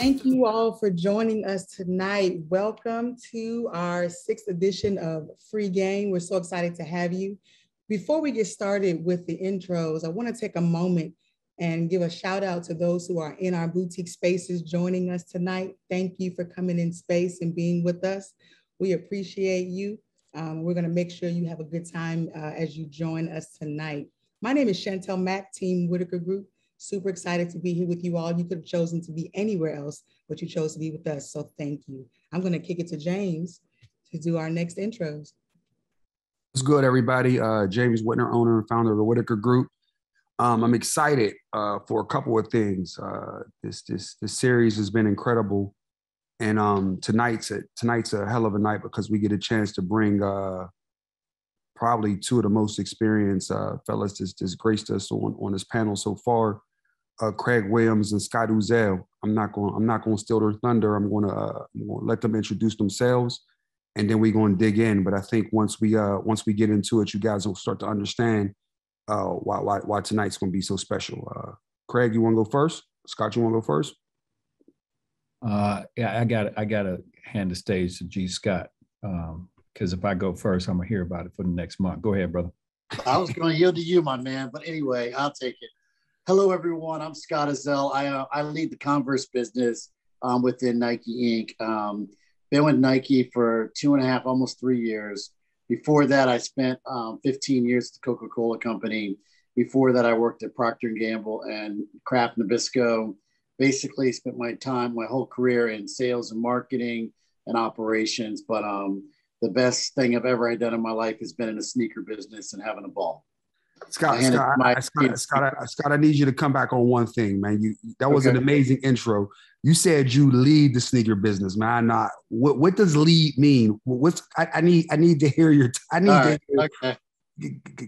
Thank you all for joining us tonight. Welcome to our sixth edition of Free Game. We're so excited to have you. Before we get started with the intros, I want to take a moment and give a shout out to those who are in our boutique spaces joining us tonight. Thank you for coming in space and being with us. We appreciate you. Um, we're going to make sure you have a good time uh, as you join us tonight. My name is Chantel Mack, Team Whitaker Group. Super excited to be here with you all. You could have chosen to be anywhere else, but you chose to be with us. So thank you. I'm going to kick it to James to do our next intros. What's good, everybody? Uh, James Whitner, owner and founder of the Whitaker Group. Um, I'm excited uh, for a couple of things. Uh, this this this series has been incredible, and um, tonight's a, tonight's a hell of a night because we get a chance to bring uh, probably two of the most experienced uh, fellas that's, graced us on on this panel so far uh, Craig Williams and Scott Uzzell. I'm not going. I'm not going to steal their thunder. I'm going to uh, let them introduce themselves, and then we're going to dig in. But I think once we uh, once we get into it, you guys will start to understand uh, why why why tonight's going to be so special. Uh, Craig, you want to go first? Scott, you want to go first? Uh, yeah, I got I got to hand the stage to G. Scott because um, if I go first, I'm gonna hear about it for the next month. Go ahead, brother. I was going to yield to you, my man, but anyway, I'll take it. Hello, everyone. I'm Scott Uzzell. I, uh, I lead the Converse business um, within Nike Inc. Um, been with Nike for two and a half, almost three years. Before that, I spent um, 15 years at the Coca-Cola Company. Before that, I worked at Procter & Gamble and Kraft Nabisco. Basically, spent my time, my whole career in sales and marketing and operations. But um, the best thing I've ever done in my life has been in a sneaker business and having a ball. Scott, Scott, my, Scott, Scott, I, Scott, I need you to come back on one thing, man. You that was okay. an amazing intro. You said you lead the sneaker business, man. I Not what what does lead mean? What's I, I need I need to hear your I need to hear, okay.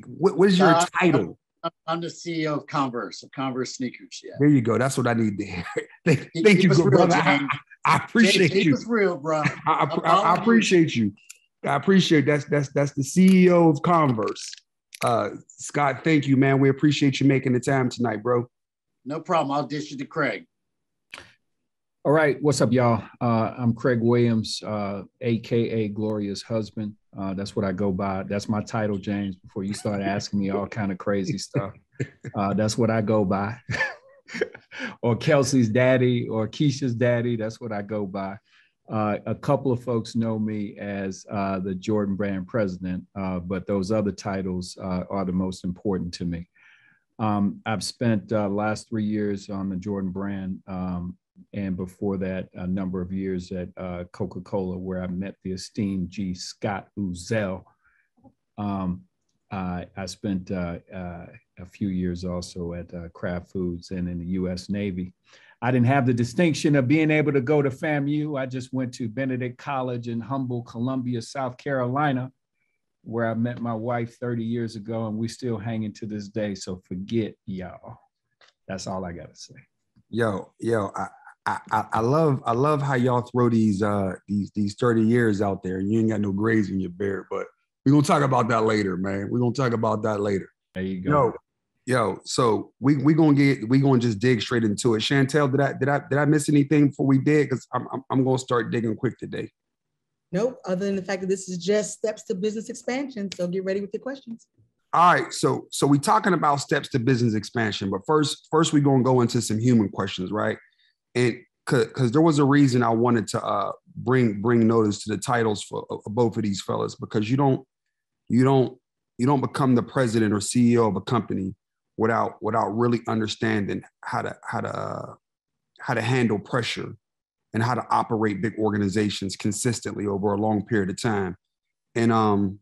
what, what is your uh, title? I'm the CEO of Converse, of Converse sneakers. Yeah. There you go. That's what I need to hear. thank, thank you, good brother. I, I, appreciate James, you. real, bro. I, I, I appreciate you. I appreciate that's that's that's the CEO of Converse. Uh, Scott, thank you, man. We appreciate you making the time tonight, bro. No problem. I'll dish it to Craig. All right, what's up, y'all? Uh, I'm Craig Williams, uh, aka Gloria's husband. Uh, that's what I go by. That's my title, James. Before you start asking me all kind of crazy stuff, uh, that's what I go by. or Kelsey's daddy, or Keisha's daddy. That's what I go by. Uh, a couple of folks know me as uh, the Jordan Brand president, uh, but those other titles uh, are the most important to me. Um, I've spent uh, last three years on the Jordan Brand, um, and before that, a number of years at uh, Coca-Cola, where I met the esteemed G. Scott Uzzell. Um, I, I spent a few years also at Kraft Foods and in the U.S. Navy. I didn't have the distinction of being able to go to FAMU. I just went to Benedict College in humble Columbia, South Carolina, where I met my wife 30 years ago, and we still hanging to this day. So forget y'all. That's all I gotta say. Yo, yo, I, I, I love I love how y'all throw these uh these these 30 years out there. And you ain't got no grays in your beard, but we're gonna talk about that later, man. We're gonna talk about that later. There you go. Yo, Yo, so we we gonna get we gonna just dig straight into it. Chantel, did I did I did I miss anything before we did? Because I'm, I'm I'm gonna start digging quick today. Nope. Other than the fact that this is just steps to business expansion, so get ready with your questions. All right, so so we talking about steps to business expansion, but first first we gonna go into some human questions, right? And because there was a reason I wanted to uh, bring bring notice to the titles for, for both of these fellas because you don't you don't you don't become the president or CEO of a company without without really understanding how to how to uh, how to handle pressure and how to operate big organizations consistently over a long period of time. And um,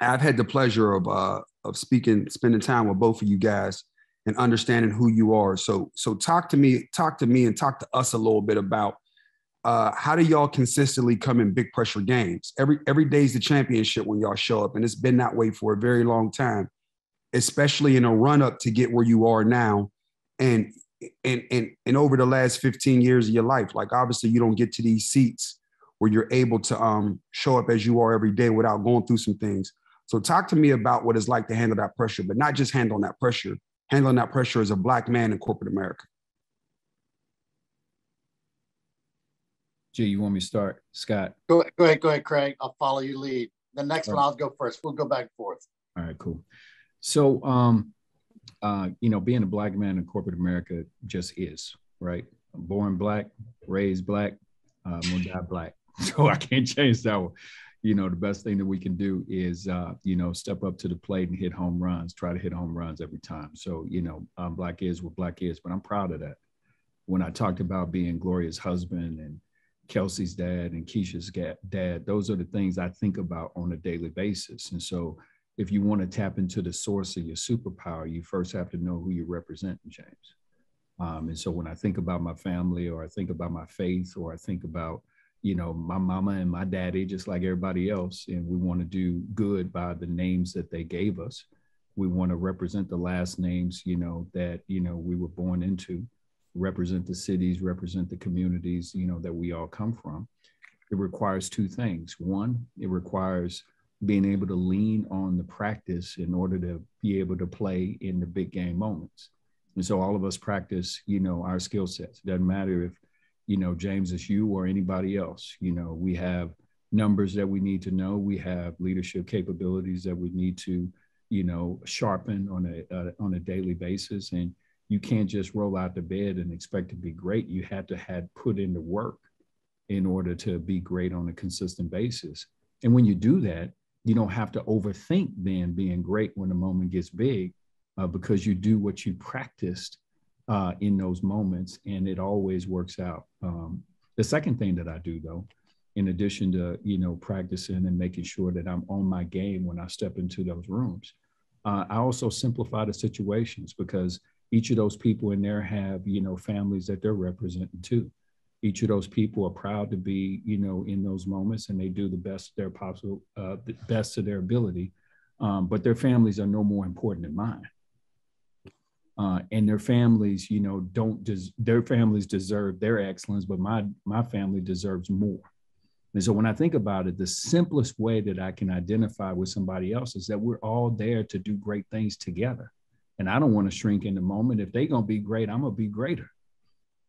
I've had the pleasure of uh, of speaking, spending time with both of you guys and understanding who you are. So so talk to me, talk to me, and talk to us a little bit about uh, how do y'all consistently come in big pressure games? Every every day is the championship when y'all show up, and it's been that way for a very long time especially in a run up to get where you are now and and and and over the last 15 years of your life like obviously you don't get to these seats where you're able to um, show up as you are every day without going through some things so talk to me about what it's like to handle that pressure but not just handling that pressure handling that pressure as a black man in corporate america Gee, you want me to start, Scott? Go, go ahead, go ahead, Craig. I'll follow you lead. The next one, I'll go first. We'll go back and forth. All right, cool. So, um, uh, you know, being a black man in corporate America just is right. I'm born black, raised black, uh, gonna die black. So I can't change that one. You know, the best thing that we can do is, uh, you know, step up to the plate and hit home runs. Try to hit home runs every time. So, you know, um, black is what black is, but I'm proud of that. When I talked about being Gloria's husband and Kelsey's dad and Keisha's dad, those are the things I think about on a daily basis. And so, if you want to tap into the source of your superpower, you first have to know who you're representing, James. Um, and so when I think about my family or I think about my faith or I think about, you know, my mama and my daddy, just like everybody else, and we want to do good by the names that they gave us. We want to represent the last names, you know, that, you know, we were born into, represent the cities, represent the communities, you know, that we all come from. It requires two things. One, it requires being able to lean on the practice in order to be able to play in the big game moments. And so all of us practice, you know, our skill sets. Doesn't matter if, you know, James is you or anybody else. You know, we have numbers that we need to know. We have leadership capabilities that we need to, you know, sharpen on a uh, on a daily basis. And you can't just roll out the bed and expect to be great. You have to have put in the work in order to be great on a consistent basis. And when you do that, you don't have to overthink then being great when the moment gets big uh, because you do what you practiced uh, in those moments and it always works out. Um, the second thing that I do though, in addition to, you know, practicing and making sure that I'm on my game when I step into those rooms, uh, I also simplify the situations because each of those people in there have, you know, families that they're representing too each of those people are proud to be, you know, in those moments and they do the best their possible, uh, the best to their ability. Um, but their families are no more important than mine. Uh, and their families, you know, don't des- their families deserve their excellence, but my my family deserves more. And so when I think about it, the simplest way that I can identify with somebody else is that we're all there to do great things together. And I don't want to shrink in the moment. If they're gonna be great, I'm gonna be greater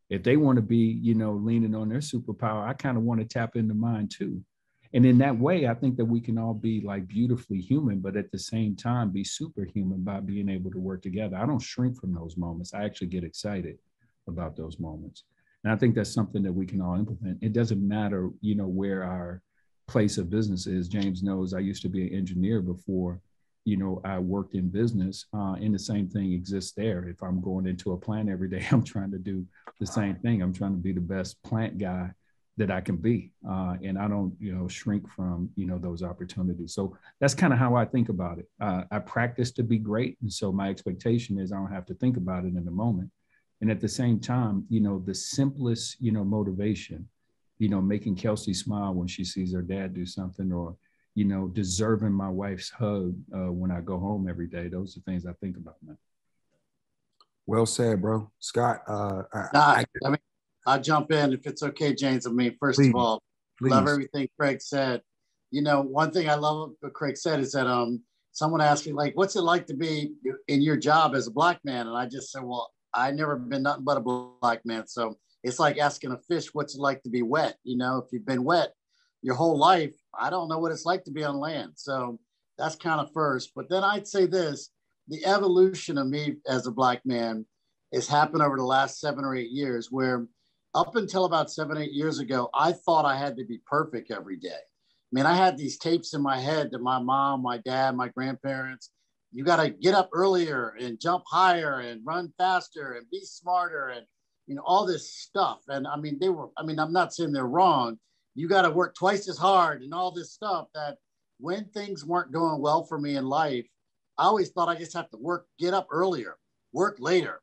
if they want to be, you know, leaning on their superpower, I kind of want to tap into mine too. And in that way, I think that we can all be like beautifully human, but at the same time be superhuman by being able to work together. I don't shrink from those moments. I actually get excited about those moments. And I think that's something that we can all implement. It doesn't matter, you know, where our place of business is. James knows I used to be an engineer before you know, I worked in business, uh, and the same thing exists there. If I'm going into a plant every day, I'm trying to do the same thing. I'm trying to be the best plant guy that I can be, uh, and I don't, you know, shrink from, you know, those opportunities. So that's kind of how I think about it. Uh, I practice to be great, and so my expectation is I don't have to think about it in the moment. And at the same time, you know, the simplest, you know, motivation, you know, making Kelsey smile when she sees her dad do something, or you know, deserving my wife's hug uh, when I go home every day. Those are things I think about, man. Well said, bro. Scott, uh, I, nah, I, I mean, I'll jump in if it's okay, James. I mean, first please, of all, please. love everything Craig said. You know, one thing I love what Craig said is that um, someone asked me, like, what's it like to be in your job as a black man? And I just said, well, I never been nothing but a black man. So it's like asking a fish, what's it like to be wet? You know, if you've been wet your whole life, I don't know what it's like to be on land. So that's kind of first. But then I'd say this the evolution of me as a black man has happened over the last seven or eight years, where up until about seven, eight years ago, I thought I had to be perfect every day. I mean, I had these tapes in my head that my mom, my dad, my grandparents, you got to get up earlier and jump higher and run faster and be smarter and, you know, all this stuff. And I mean, they were, I mean, I'm not saying they're wrong, you got to work twice as hard and all this stuff that when things weren't going well for me in life, I always thought I just have to work, get up earlier, work later.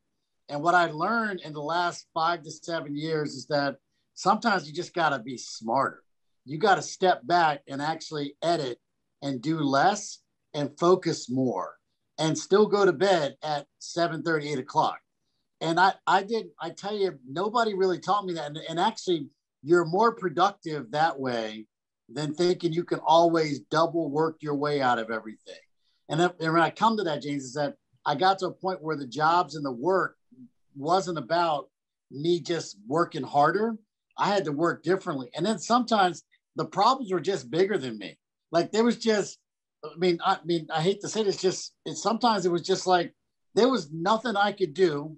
And what I learned in the last five to seven years is that sometimes you just got to be smarter. You got to step back and actually edit and do less and focus more and still go to bed at 7 30, 8 o'clock. And I, I did, I tell you, nobody really taught me that. And, and actually, you're more productive that way than thinking you can always double work your way out of everything. And, if, and when I come to that, James, is that I got to a point where the jobs and the work wasn't about me just working harder. I had to work differently. And then sometimes the problems were just bigger than me. Like there was just, I mean, I mean, I hate to say this, just it, sometimes it was just like there was nothing I could do,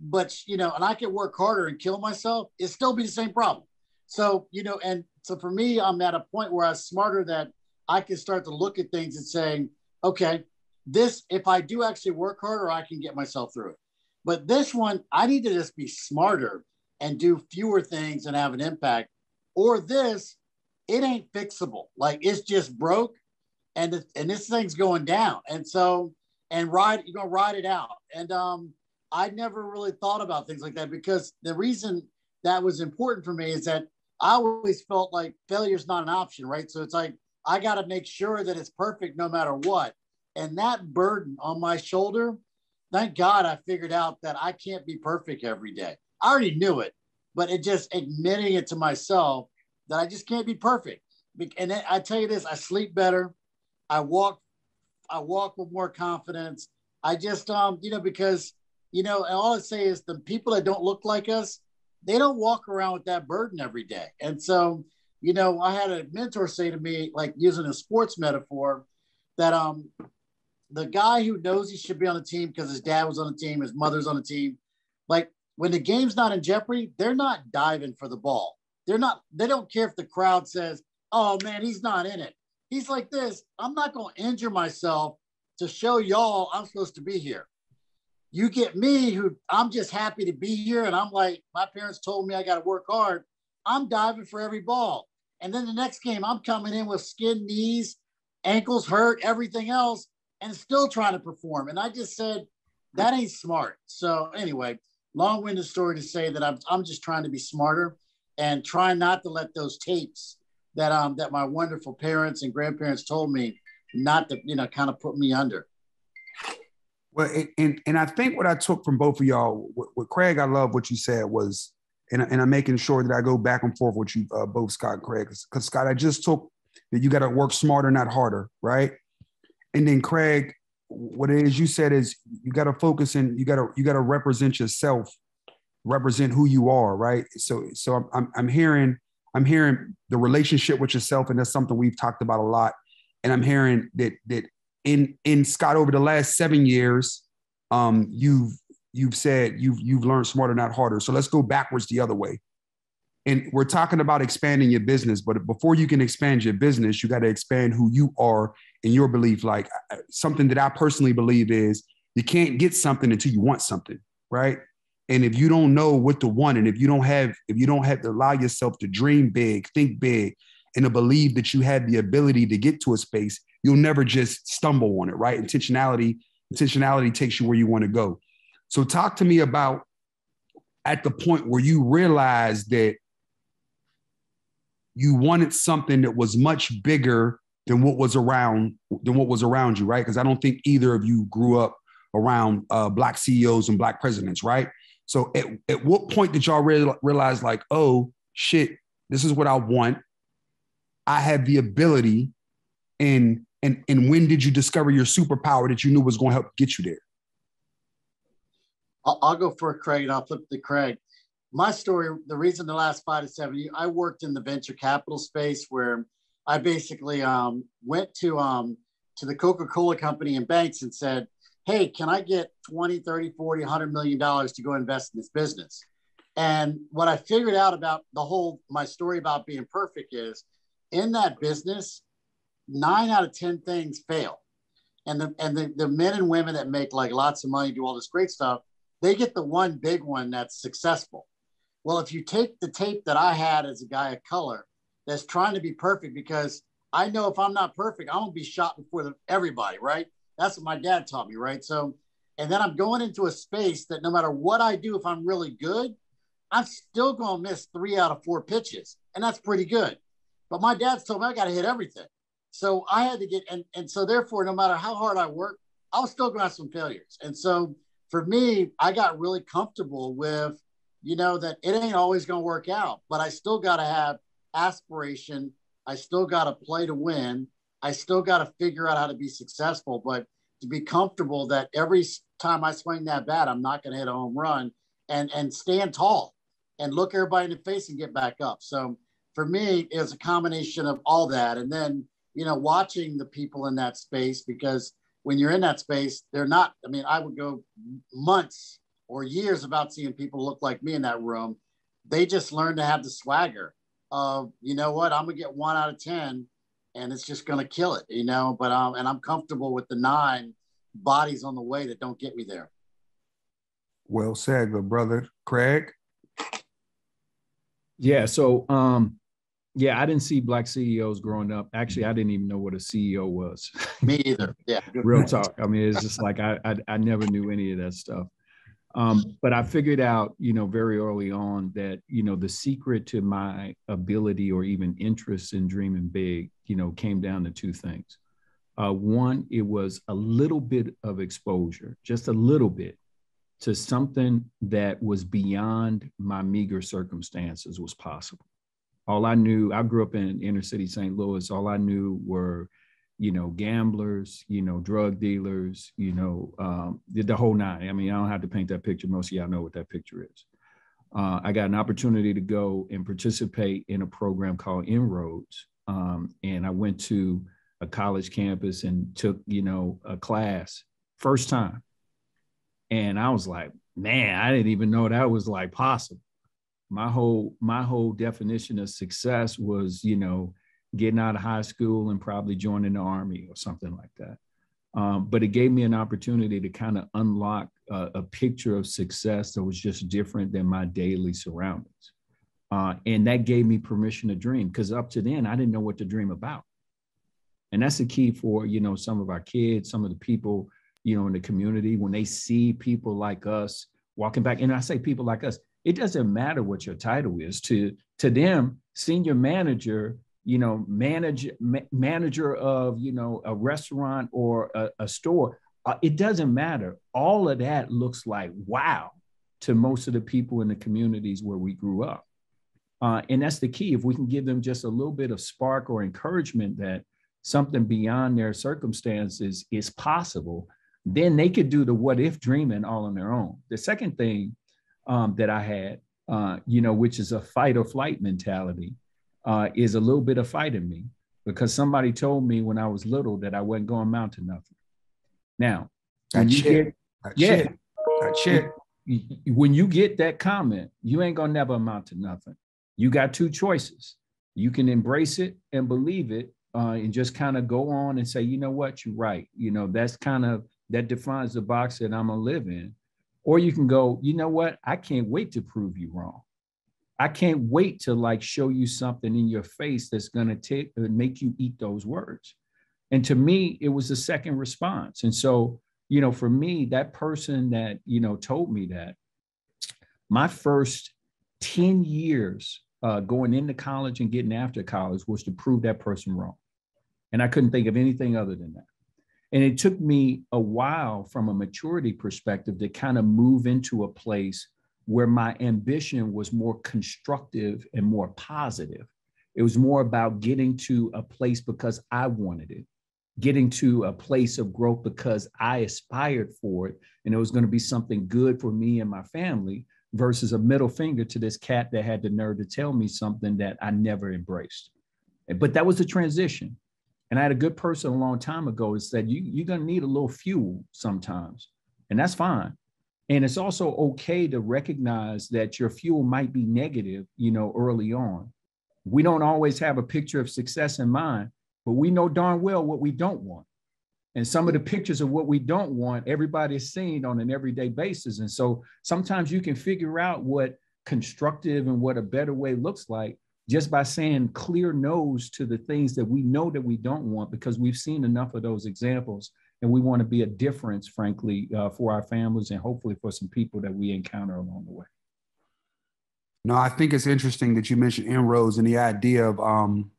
but you know, and I could work harder and kill myself. It still be the same problem. So you know, and so for me, I'm at a point where I'm smarter that I can start to look at things and saying, okay, this if I do actually work harder, I can get myself through it. But this one, I need to just be smarter and do fewer things and have an impact. Or this, it ain't fixable. Like it's just broke, and and this thing's going down. And so and ride you're gonna ride it out. And um, I never really thought about things like that because the reason that was important for me is that I always felt like failure is not an option, right? So it's like I got to make sure that it's perfect no matter what. And that burden on my shoulder, thank God I figured out that I can't be perfect every day. I already knew it, but it just admitting it to myself that I just can't be perfect. And I tell you this, I sleep better. I walk, I walk with more confidence. I just, um, you know, because, you know, all I say is the people that don't look like us, they don't walk around with that burden every day. And so, you know, I had a mentor say to me, like using a sports metaphor, that um the guy who knows he should be on the team because his dad was on the team, his mother's on the team, like when the game's not in jeopardy, they're not diving for the ball. They're not, they don't care if the crowd says, oh man, he's not in it. He's like this. I'm not going to injure myself to show y'all I'm supposed to be here. You get me, who I'm just happy to be here. And I'm like, my parents told me I got to work hard. I'm diving for every ball. And then the next game, I'm coming in with skin knees, ankles hurt, everything else, and still trying to perform. And I just said, that ain't smart. So, anyway, long winded story to say that I'm, I'm just trying to be smarter and try not to let those tapes that um that my wonderful parents and grandparents told me not to you know kind of put me under well and and i think what i took from both of y'all with, craig i love what you said was and, and i'm making sure that i go back and forth with you uh, both scott and craig because scott i just took that you got to work smarter not harder right and then craig what it is you said is you got to focus and you got to you got to represent yourself represent who you are, right? So so I'm, I'm I'm hearing I'm hearing the relationship with yourself, and that's something we've talked about a lot. And I'm hearing that that in in Scott over the last seven years, um, you've you've said you've you've learned smarter, not harder. So let's go backwards the other way. And we're talking about expanding your business, but before you can expand your business, you got to expand who you are and your belief. Like something that I personally believe is you can't get something until you want something, right? And if you don't know what to want, and if you don't have, if you don't have to allow yourself to dream big, think big, and to believe that you have the ability to get to a space, you'll never just stumble on it, right? Intentionality, intentionality takes you where you want to go. So talk to me about at the point where you realized that you wanted something that was much bigger than what was around than what was around you, right? Because I don't think either of you grew up around uh, black CEOs and black presidents, right? So at, at what point did y'all re- realize like, oh shit, this is what I want. I have the ability and and and when did you discover your superpower that you knew was going to help get you there? I'll, I'll go for Craig and I'll flip to Craig. My story, the reason the last five to seven years, I worked in the venture capital space where I basically um, went to um, to the Coca-Cola company and banks and said, hey, can I get 20, 30, 40, 100 million dollars to go invest in this business? And what I figured out about the whole my story about being perfect is in that business, nine out of 10 things fail. And the and the, the men and women that make like lots of money, do all this great stuff, they get the one big one that's successful. Well, if you take the tape that I had as a guy of color that's trying to be perfect, because I know if I'm not perfect, I'm gonna be shot before the, everybody, right? That's what my dad taught me, right? So, and then I'm going into a space that no matter what I do, if I'm really good, I'm still going to miss three out of four pitches. And that's pretty good. But my dad's told me I got to hit everything. So I had to get, and, and so therefore, no matter how hard I work, I was still going to have some failures. And so for me, I got really comfortable with, you know, that it ain't always going to work out, but I still got to have aspiration. I still got to play to win. I still got to figure out how to be successful, but to be comfortable that every time I swing that bat, I'm not going to hit a home run and and stand tall. and look everybody in the face and get back up. So for me, it was a combination of all that. And then, you know, watching the people in that space because when you're in that space, they're not, I mean, I would go months or years about seeing people look like me in that room. They just learn to have the swagger of, you know what, I'm gonna get one out of 10 and it's just gonna kill it, you know. But um, and I'm comfortable with the nine bodies on the way that don't get me there. Well said, good brother. Craig. Yeah. So um yeah, I didn't see black CEOs growing up. Actually, I didn't even know what a CEO was. Me either. Yeah. Real talk. I mean, it's just like I, I, I never knew any of that stuff. Um, but I figured out, you know, very early on that, you know, the secret to my ability or even interest in dreaming big, you know, came down to two things. Uh, one, it was a little bit of exposure, just a little bit, to something that was beyond my meager circumstances was possible all I knew, I grew up in inner city St. Louis. All I knew were, you know, gamblers, you know, drug dealers, you know, um, the, the, whole nine. I mean, I don't have to paint that picture. Most of y'all know what that picture is. Uh, I got an opportunity to go and participate in a program called Inroads. Um, and I went to a college campus and took, you know, a class first time. And I was like, man, I didn't even know that was like possible my whole my whole definition of success was you know getting out of high school and probably joining the army or something like that. Um, but it gave me an opportunity to kind of unlock a, picture of success that was just different than my daily surroundings. Uh, and that gave me permission to dream because up to then i didn't know what to dream about. And that's the key for you know some of our kids some of the people you know in the community when they see people like us walking back and i say people like us it doesn't matter what your title is. To to them senior manager you know manage ma- manager of you know a restaurant or a, a store uh, it doesn't matter. All of that looks like wow to most of the people in the communities where we grew up. Uh, and that's the key. If we can give them just a little bit of spark or encouragement that something beyond their circumstances is possible then they could do the what if dreaming all on their own. The second thing um, that I had, uh, you know, which is a fight or flight mentality, uh, is a little bit of fight in me because somebody told me when I was little that I wasn't going to amount to nothing. Now, when you get, that yeah, shit. that shit. When you get that comment, you ain't gonna never amount to nothing. You got two choices. You can embrace it and believe it, uh, and just kind of go on and say, you know what, you're right. You know, that's kind of that defines the box that I'm gonna live in. Or you can go, you know what? I can't wait to prove you wrong. I can't wait to like show you something in your face that's going to take uh, make you eat those words. And to me, it was the second response. And so, you know, for me, that person that, you know, told me that my first 10 years uh, going into college and getting after college was to prove that person wrong. And I couldn't think of anything other than that. And it took me a while from a maturity perspective to kind of move into a place where my ambition was more constructive and more positive. It was more about getting to a place because I wanted it, getting to a place of growth because I aspired for it. And it was going to be something good for me and my family versus a middle finger to this cat that had the nerve to tell me something that I never embraced. But that was a transition. And I had a good person a long time ago that said, you, you're going to need a little fuel sometimes. And that's fine. And it's also okay to recognize that your fuel might be negative, you know, early on. We don't always have a picture of success in mind, but we know darn well what we don't want. And some of the pictures of what we don't want, everybody's seeing on an everyday basis. And so sometimes you can figure out what constructive and what a better way looks like just by saying clear no's to the things that we know that we don't want because we've seen enough of those examples and we want to be a difference frankly uh, for our families and hopefully for some people that we encounter along the way. No i think it's interesting that you mentioned inroads and the idea of um,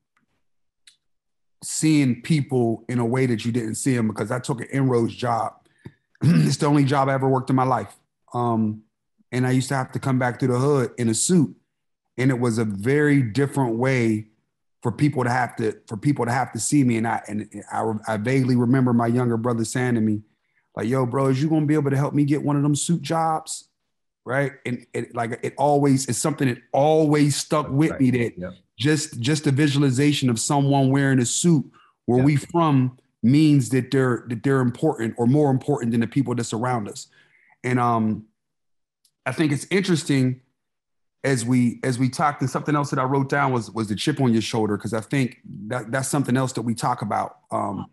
seeing people in a way that you didn't see them because i took an inroads job. It's the only job i ever worked in my life. Um, and i used to have to come back to the hood in a suit and it was a very different way for people to have to for people to have to see me and i and i, I vaguely remember my younger brother saying to me like yo bro is you gonna be able to help me get one of them suit jobs right? And it like it always is something that always stuck with right. me that yep. just just a visualization of someone wearing a suit where yep. we from means that they're that they're important or more important than the people that surround us. And um I think it's interesting as we as we talked and something else that I wrote down was was the chip on your shoulder because I think that that's something else that we talk about um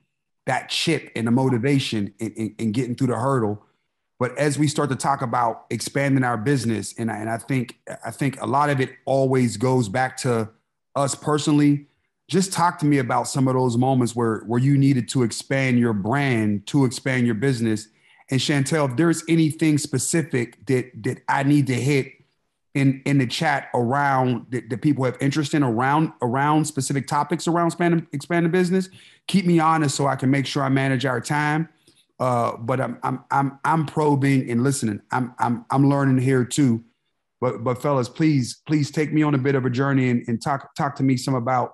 that chip and the motivation and, in getting through the hurdle but as we start to talk about expanding our business, and I, and I think I think a lot of it always goes back to us personally. Just talk to me about some of those moments where where you needed to expand your brand, to expand your business. And Chantel, if there's anything specific that that I need to hit in in the chat around that, that people have interest in around around specific topics around expanding expanding business, keep me honest so I can make sure I manage our time uh, but I'm I'm I'm I'm probing and listening. I'm I'm I'm learning here too. But but fellas, please please take me on a bit of a journey and, and talk talk to me some about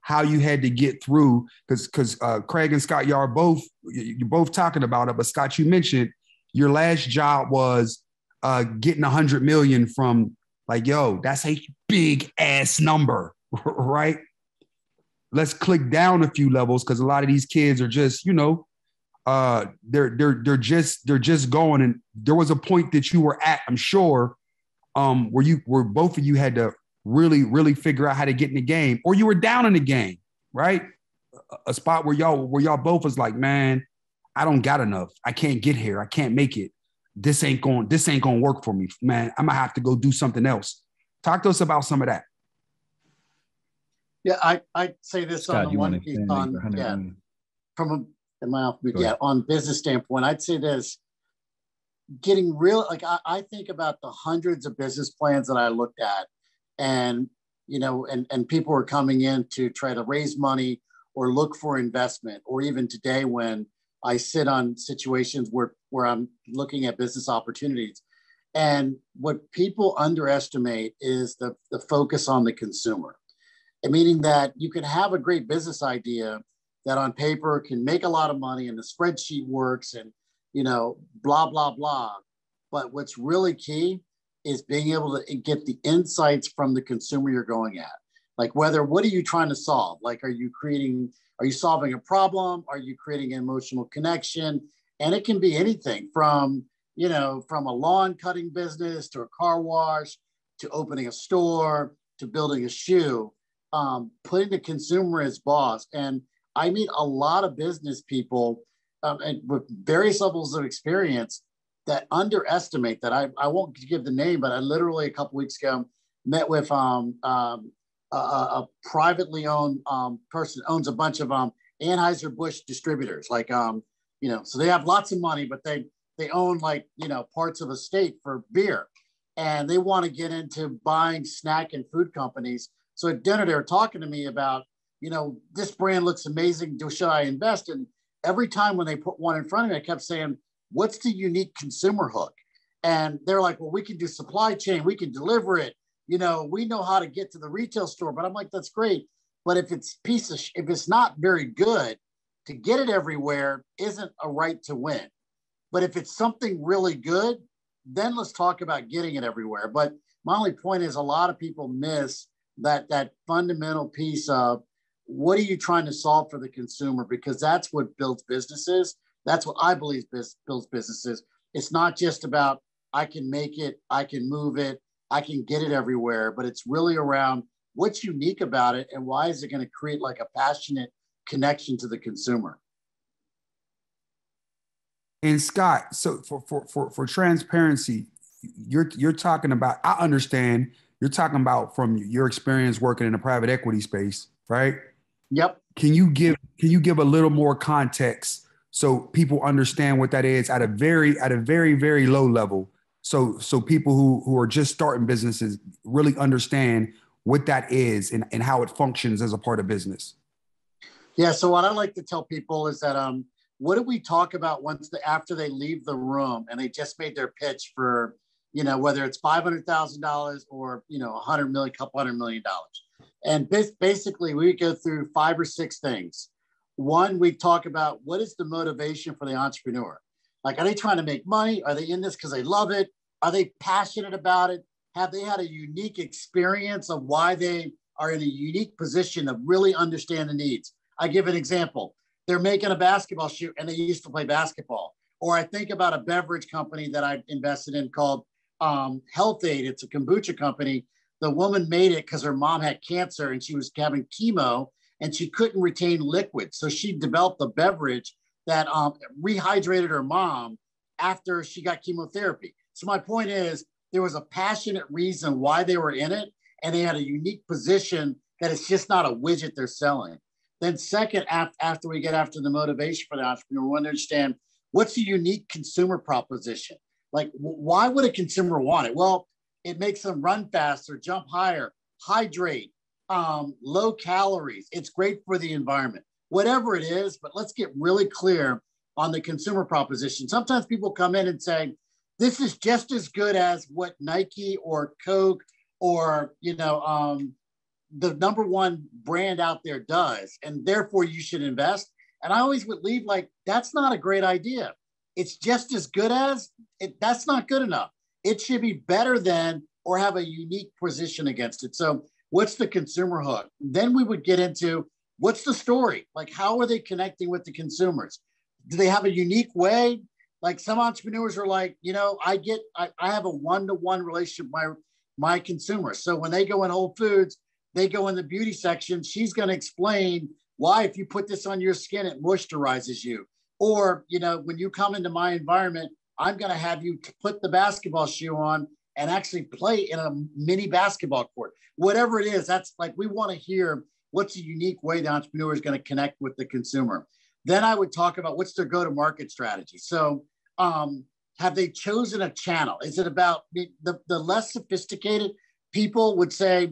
how you had to get through because because uh, Craig and Scott, y'all both you're both talking about it. But Scott, you mentioned your last job was uh, getting a hundred million from like yo, that's a big ass number, right? Let's click down a few levels because a lot of these kids are just you know uh they're they're they're just they're just going. And there was a point that you were at i'm sure um where you where both of you had to really really figure out how to get in the game or you were down in the game right? A, a spot where y'all where y'all both was like man i don't got enough. I can't get here. I can't make it this ain't going this ain't going to work for me man. I'm gonna have to go do something else. Talk to us about some of that. Yeah i i say this Scott, on the one piece on yeah from a am I off Yeah, on business standpoint, I'd say this. Getting real like I, I think about the hundreds of business plans that I looked at and you know and and people were coming in to try to raise money or look for investment or even today when I sit on situations where where I'm looking at business opportunities. And what people underestimate is the the focus on the consumer. And meaning that you can have a great business idea that on paper can make a lot of money and the spreadsheet works and you know blah blah blah. But what's really key is being able to get the insights from the consumer you're going at. Like whether what are you trying to solve? Like are you creating are you solving a problem? Are you creating an emotional connection? And it can be anything from you know from a lawn cutting business to a car wash to opening a store to building a shoe um, putting the consumer as boss. And I meet a lot of business people um, and with various levels of experience that underestimate that. I, I won't give the name, but I literally a couple weeks ago met with um, um, a, a, privately owned um, person owns a bunch of um, Anheuser-Busch distributors. Like, um, you know, so they have lots of money, but they, they own like, you know, parts of a state for beer. And they want to get into buying snack and food companies. So at dinner, they were talking to me about you know, this brand looks amazing. Do should I invest? And every time when they put one in front of me, I kept saying, what's the unique consumer hook? And they're like, well, we can do supply chain, we can deliver it. You know, we know how to get to the retail store. But I'm like, that's great. But if it's piece of, if it's not very good, to get it everywhere isn't a right to win. But if it's something really good, then let's talk about getting it everywhere. But my only point is a lot of people miss that that fundamental piece of what are you trying to solve for the consumer? Because that's what builds businesses. That's what I believe builds businesses. It's not just about I can make it, I can move it, I can get it everywhere, but it's really around what's unique about it and why is it going to create like a passionate connection to the consumer. And Scott, so for for for, for transparency, you're you're talking about. I understand you're talking about from your experience working in the private equity space, right? Yep. Can you give can you give a little more context so people understand what that is at a very at a very very low level? So so people who who are just starting businesses really understand what that is and, and how it functions as a part of business. Yeah. So what I like to tell people is that um what do we talk about once the after they leave the room and they just made their pitch for you know whether it's five hundred thousand dollars or you know a hundred million, couple hundred million dollars and basically, we go through five or six things. One, we talk about what is the motivation for the entrepreneur? Like, are they trying to make money? Are they in this because they love it? Are they passionate about it? Have they had a unique experience of why they are in a unique position of really understand the needs? I give an example. They're making a basketball shoe and they used to play basketball. Or I think about a beverage company that I invested in called um, Health-Ade. It's a kombucha company. The woman made it because her mom had cancer and she was having chemo and she couldn't retain liquid. So she developed a beverage that um, rehydrated her mom after she got chemotherapy. So my point is, there was a passionate reason why they were in it, and they had a unique position that it's just not a widget they're selling. Then, second, after we get after the motivation for the entrepreneur, we want to understand what's the unique consumer proposition. Like, why would a consumer want it? Well, it makes them run faster, jump higher, hydrate, um, low calories. It's great for the environment, whatever it is. But let's get really clear on the consumer proposition. Sometimes people come in and say, this is just as good as what Nike or Coke or, you know, um, the number one brand out there does. And therefore you should invest. And I always would leave like, that's not a great idea. It's just as good as it. That's not good enough. It should be better than or have a unique position against it. So what's the consumer hook? Then we would get into what's the story? Like, how are they connecting with the consumers? Do they have a unique way? Like some entrepreneurs are like, you know, I get, I, I have a one-to-one relationship with my my consumers. So when they go in Whole Foods, they go in the beauty section. She's going to explain why, if you put this on your skin, it moisturizes you. Or, you know, when you come into my environment, I'm going to have you put the basketball shoe on and actually play in a mini basketball court. Whatever it is, that's like we want to hear what's a unique way the entrepreneur is going to connect with the consumer. Then I would talk about what's their go to market strategy. So, um, have they chosen a channel? Is it about the, the less sophisticated people would say,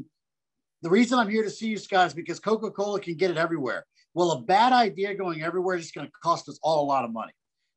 the reason I'm here to see you, Scott, is because Coca Cola can get it everywhere. Well, a bad idea going everywhere is going to cost us all a lot of money.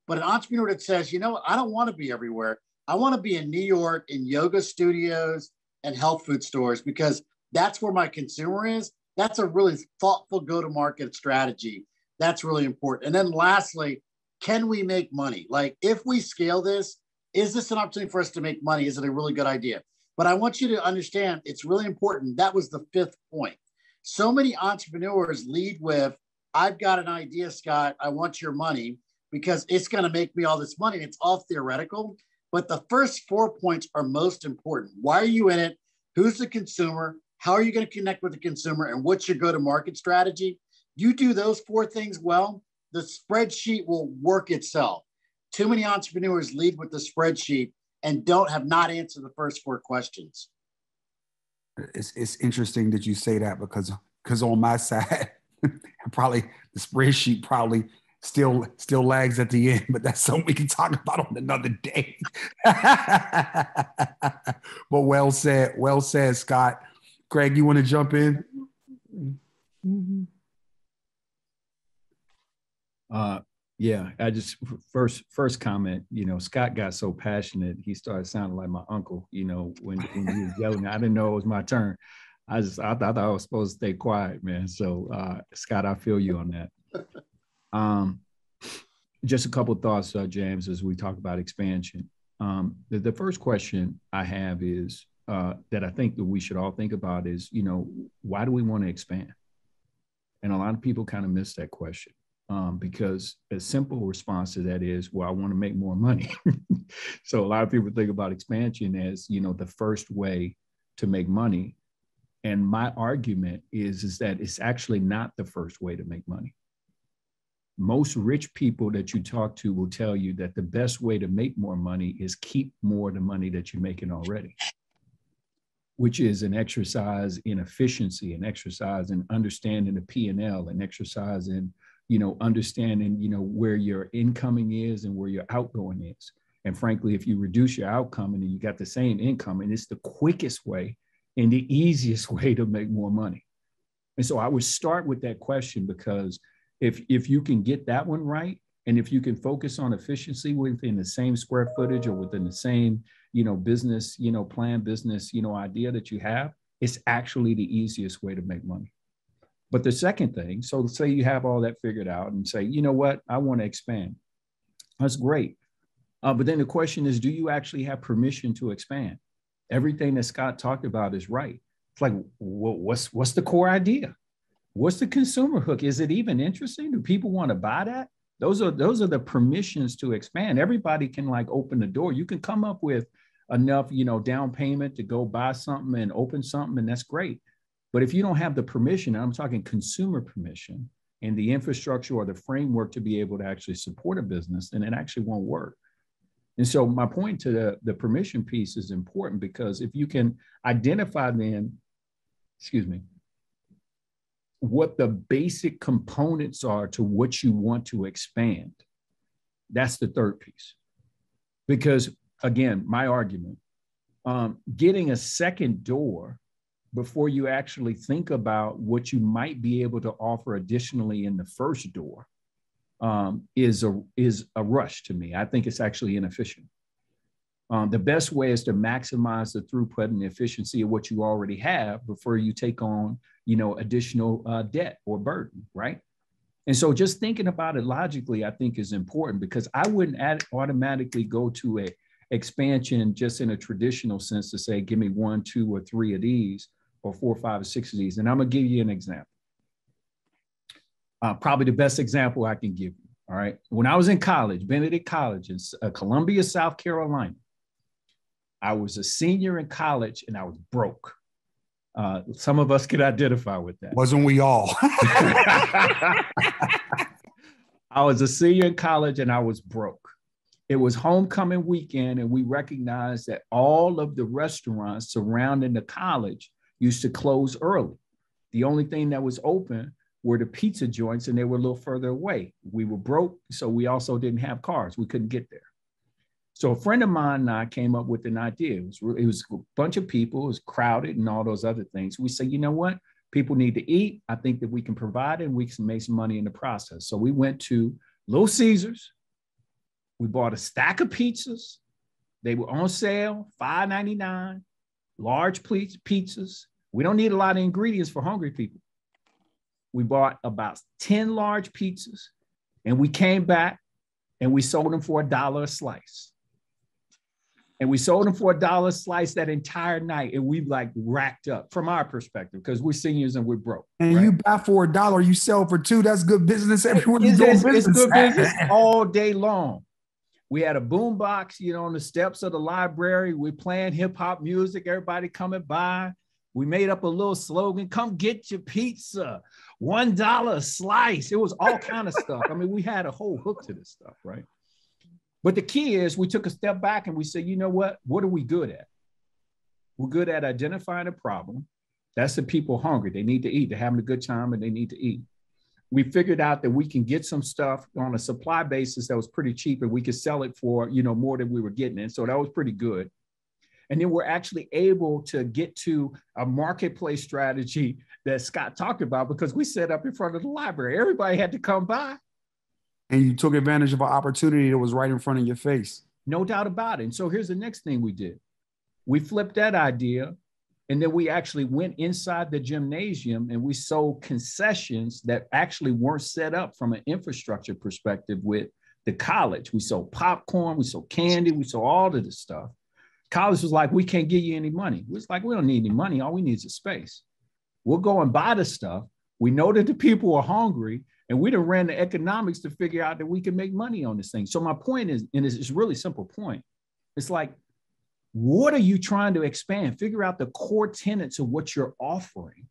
But an entrepreneur that says, you know what, I don't want to be everywhere. I want to be in New York in yoga studios and health food stores because that's where my consumer is. That's a really thoughtful go to market strategy. That's really important. And then lastly, can we make money? Like if we scale this, is this an opportunity for us to make money? Is it a really good idea? But I want you to understand it's really important. That was the fifth point. So many entrepreneurs lead with, I've got an idea, Scott. I want your money because it's going to make me all this money. It's all theoretical. But the first four points are most important. Why are you in it? Who's the consumer? How are you going to connect with the consumer? And what's your go to market strategy? You do those four things well, the spreadsheet will work itself. Too many entrepreneurs lead with the spreadsheet and don't have not answered the first four questions. It's, it's interesting that you say that because because on my side, probably the spreadsheet probably still still lags at the end, but that's something we can talk about on another day. but well said, well said, Scott. Craig, you want to jump in? Uh, yeah, I just first first comment. You know, Scott got so passionate, he started sounding like my uncle. You know, when, when he was yelling, I didn't know it was my turn. I just I thought I was supposed to stay quiet, man. So uh, Scott, I feel you on that. Um, just a couple thoughts, uh, James, as we talk about expansion. Um, the, the first question I have is uh, that I think that we should all think about is, you know, why do we want to expand? And a lot of people kind of miss that question um, because a simple response to that is, well, I want to make more money. so a lot of people think about expansion as, you know, the first way to make money. And my argument is, is that it's actually not the first way to make money. Most rich people that you talk to will tell you that the best way to make more money is keep more of the money that you're making already which is an exercise in efficiency, an exercise in understanding the P&L, an exercise in you know, understanding, you know, where your incoming is and where your outgoing is. And frankly, if you reduce your outcome and you got the same income, and it's the quickest way and the easiest way to make more money. And so I would start with that question because if if you can get that one right, and if you can focus on efficiency within the same square footage or within the same, you know, business, you know, plan business, you know, idea that you have, it's actually the easiest way to make money. But the second thing, so say you have all that figured out and say, you know what, I want to expand. That's great. Uh, but then the question is, do you actually have permission to expand? Everything that Scott talked about is right. It's like, what's what's the core idea? What's the consumer hook? Is it even interesting? Do people want to buy that? Those are those are the permissions to expand. Everybody can like open the door. You can come up with enough, you know, down payment to go buy something and open something, and that's great. But if you don't have the permission, I'm talking consumer permission and the infrastructure or the framework to be able to actually support a business, then it actually won't work. And so my point to the, the permission piece is important because if you can identify then, excuse me, what the basic components are to what you want to expand, that's the third piece. Because again, my argument, um, getting a second door before you actually think about what you might be able to offer additionally in the first door um, is a is a rush to me. I think it's actually inefficient. Um, the best way is to maximize the throughput and the efficiency of what you already have before you take on, you know, additional uh, debt or burden, right? And so, just thinking about it logically, I think is important because I wouldn't add, automatically go to a expansion just in a traditional sense to say, give me one, two, or three of these, or four, five, or six of these. And I'm gonna give you an example uh, probably the best example I can give you. All right. When I was in college, Benedict College in uh, Columbia, South Carolina, I was a senior in college and I was broke. Uh, some of us could identify with that. Wasn't we all? I was a senior in college and I was broke. It was homecoming weekend, and we recognized that all of the restaurants surrounding the college used to close early. The only thing that was open were the pizza joints and they were a little further away. We were broke, so we also didn't have cars. We couldn't get there. So a friend of mine and I came up with an idea. It was, it was a bunch of people, it was crowded and all those other things. We said, you know what? People need to eat. I think that we can provide it and we can make some money in the process. So we went to Little Caesars. We bought a stack of pizzas. They were on sale, $5.99, large pizzas. We don't need a lot of ingredients for hungry people we bought about 10 large pizzas and we came back and we sold them for a dollar a slice. And we sold them for a dollar slice that entire night. And we like racked up from our perspective because we're seniors and we're broke. And right? you buy for a dollar, you sell for two. That's good business. Everyone it's, it's, business. it's good business all day long. We had a boom box, you know, on the steps of the library. We playing hip hop music, everybody coming by. We made up a little slogan, come get your pizza one dollar slice. It was all kind of stuff. I mean, we had a whole hook to this stuff, right? But the key is we took a step back and we said, you know what? What are we good at? We're good at identifying a problem. That's the people hungry. They need to eat. They're having a good time and they need to eat. We figured out that we can get some stuff on a supply basis that was pretty cheap and we could sell it for, you know, more than we were getting. And so that was pretty good. And then we're actually able to get to a marketplace strategy that Scott talked about because we set up in front of the library. Everybody had to come by. And you took advantage of an opportunity that was right in front of your face. No doubt about it. And so here's the next thing we did we flipped that idea and then we actually went inside the gymnasium and we sold concessions that actually weren't set up from an infrastructure perspective with the college. We sold popcorn, we sold candy, we sold all of this stuff. College was like, we can't give you any money. It's like, we don't need any money. All we need is a space. We'll go and buy the stuff. We know that the people are hungry, and we done ran the economics to figure out that we can make money on this thing. So my point is, and it's, a really simple point. It's like, what are you trying to expand? Figure out the core tenets of what you're offering,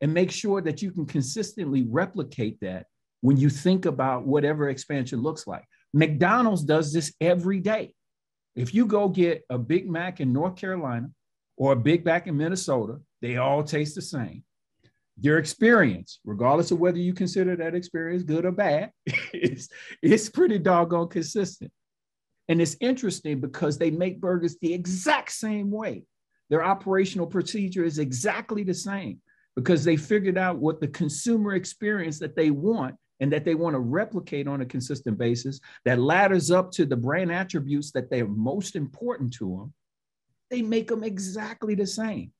and make sure that you can consistently replicate that when you think about whatever expansion looks like. McDonald's does this every day. If you go get a Big Mac in North Carolina or a Big Mac in Minnesota, they all taste the same. Your experience, regardless of whether you consider that experience good or bad, is it's pretty doggone consistent. And it's interesting because they make burgers the exact same way. Their operational procedure is exactly the same because they figured out what the consumer experience that they want and that they want to replicate on a consistent basis that ladders up to the brand attributes that they're most important to them. They make them exactly the same.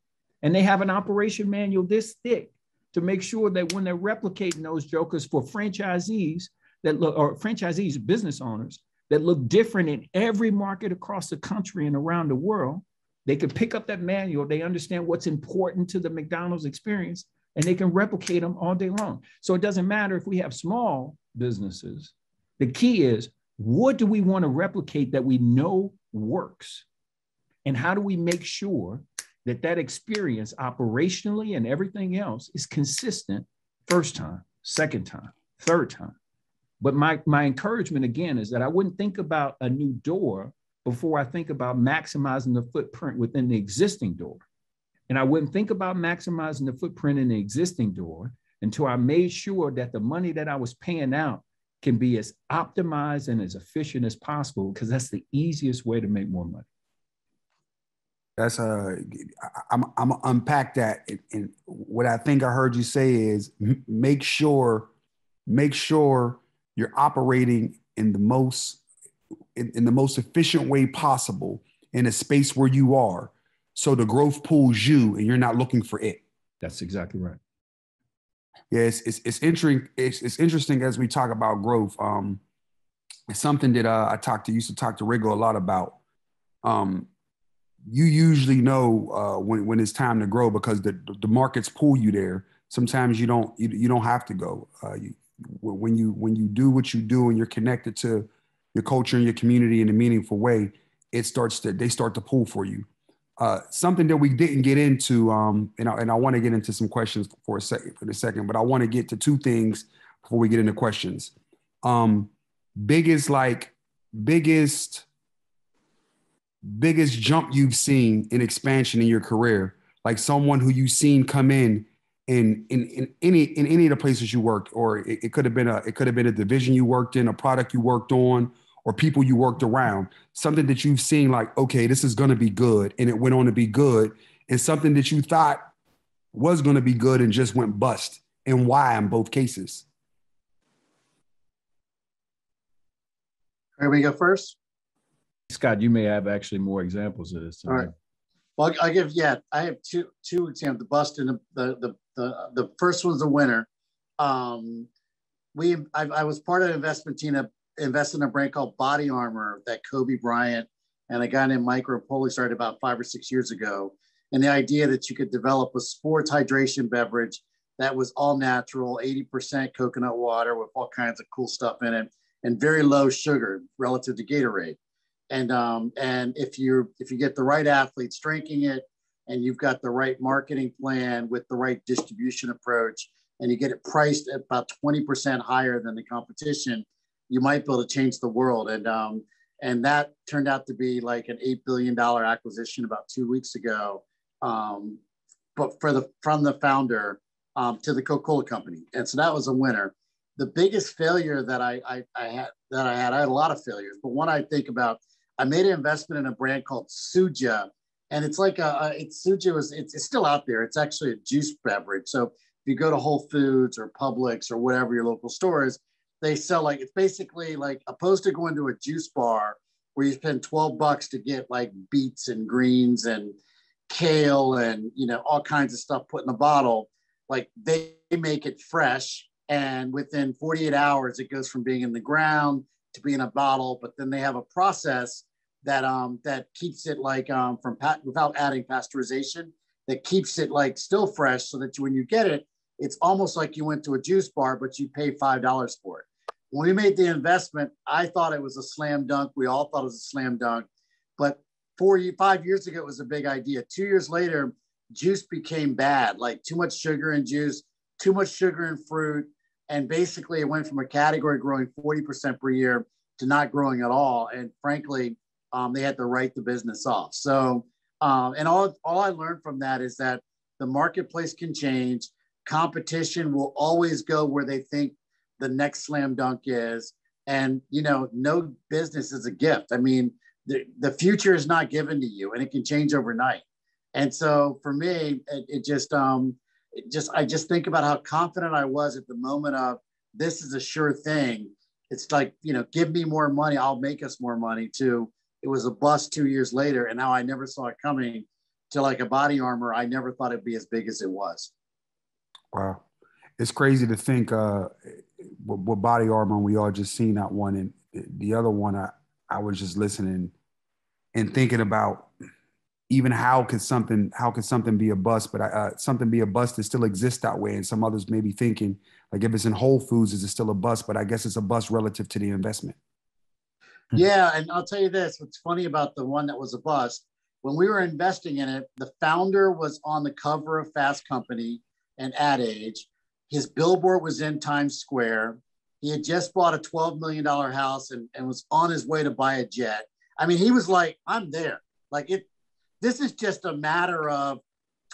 And they have an operation manual this thick to make sure that when they're replicating those jokers for franchisees that look or franchisees, business owners, that look different in every market across the country and around the world. They can pick up that manual, they understand what's important to the McDonald's experience, and they can replicate them all day long. So it doesn't matter if we have small businesses. The key is what do we want to replicate that we know works? And how do we make sure that that experience operationally and everything else is consistent first time, second time, third time? But my, my encouragement again is that I wouldn't think about a new door before I think about maximizing the footprint within the existing door. And I wouldn't think about maximizing the footprint in the existing door until I made sure that the money that I was paying out can be as optimized and as efficient as possible because that's the easiest way to make more money. That's uh, I'm I'm unpack that, and what I think I heard you say is make sure, make sure you're operating in the most in, in the most efficient way possible in a space where you are, so the growth pulls you, and you're not looking for it. That's exactly right yeah, it's it's it's interesting. It's, it's interesting as we talk about growth. Um, it's something that uh, I talked to used to talk to Rigo a lot about. Um, you usually know uh, when when it's time to grow because the the markets pull you there. Sometimes you don't you, you don't have to go. Uh, you, when you when you do what you do and you're connected to your culture and your community in a meaningful way, it starts to they start to pull for you. Uh, something that we didn't get into, um, and I, and I want to get into some questions for a second, for a second, but I want to get to two things before we get into questions. Um, biggest, like, biggest, biggest jump you've seen in expansion in your career, like someone who you've seen come in in in, in any in any of the places you worked, or it, it could have been a it could have been a division you worked in, a product you worked on, or people you worked around, something that you've seen like, okay, this is going to be good, and it went on to be good, and something that you thought was going to be good and just went bust, and why in both cases? Here we go first. Scott, you may have actually more examples of this. All right. Well, I give yeah, I have two two examples. The bust and the the the the, first one's the winner. Um, we I, I was part of the investment team that invested in a brand called BodyArmor that Kobe Bryant and a guy named Mike Repole started about five or six years ago. And the idea that you could develop a sports hydration beverage that was all natural, 80% coconut water with all kinds of cool stuff in it, and very low sugar relative to Gatorade. And um, and if you if you get the right athletes drinking it, and you've got the right marketing plan with the right distribution approach, and you get it priced at about 20% higher than the competition, you might be able to change the world. And um, and that turned out to be like an eight billion dollar acquisition about two weeks ago, um, but for the from the founder um, to the Coca-Cola company. And so that was a winner. The biggest failure that I, I, I had that I had, I had a lot of failures, but one I think about, I made an investment in a brand called Suja, and it's like a, it's Suja was it's, it's still out there. It's actually a juice beverage. So if you go to Whole Foods or Publix or whatever your local store is, they sell like it's basically like opposed to going to a juice bar where you spend 12 bucks to get like beets and greens and kale and you know all kinds of stuff put in a bottle like they make it fresh and within 48 hours it goes from being in the ground to being a bottle but then they have a process that um that keeps it like um from without adding pasteurization that keeps it like still fresh so that when you get it it's almost like you went to a juice bar but you pay five dollars for it when we made the investment, I thought it was a slam dunk. We all thought it was a slam dunk. But four, five years ago, it was a big idea. Two years later, juice became bad, like too much sugar in juice, too much sugar in fruit. And basically, it went from a category growing 40% per year to not growing at all. And frankly, um, they had to write the business off. So, um, and all, all I learned from that is that the marketplace can change. Competition will always go where they think the next slam dunk is. And, you know, no business is a gift. I mean, the, the future is not given to you and it can change overnight. And so for me, it, it just, um, it just, I just think about how confident I was at the moment of this is a sure thing. It's like, you know, give me more money. I'll make us more money too. It was a bust two years later. And now I never saw it coming to like a BodyArmor. I never thought it'd be as big as it was. Wow. It's crazy to think, uh, with, with BodyArmor, we all just seen that one. And the other one, I, I was just listening and thinking about even how could something how could something be a bust, but uh, something be a bust that still exists that way, and some others may be thinking like if it's in Whole Foods, is it still a bust? But I guess it's a bust relative to the investment. Yeah, and I'll tell you this: what's funny about the one that was a bust when we were investing in it, the founder was on the cover of Fast Company and Ad Age. His billboard was in Times Square. He had just bought a $12 million house and, and was on his way to buy a jet. I mean, he was like, I'm there. Like it, this is just a matter of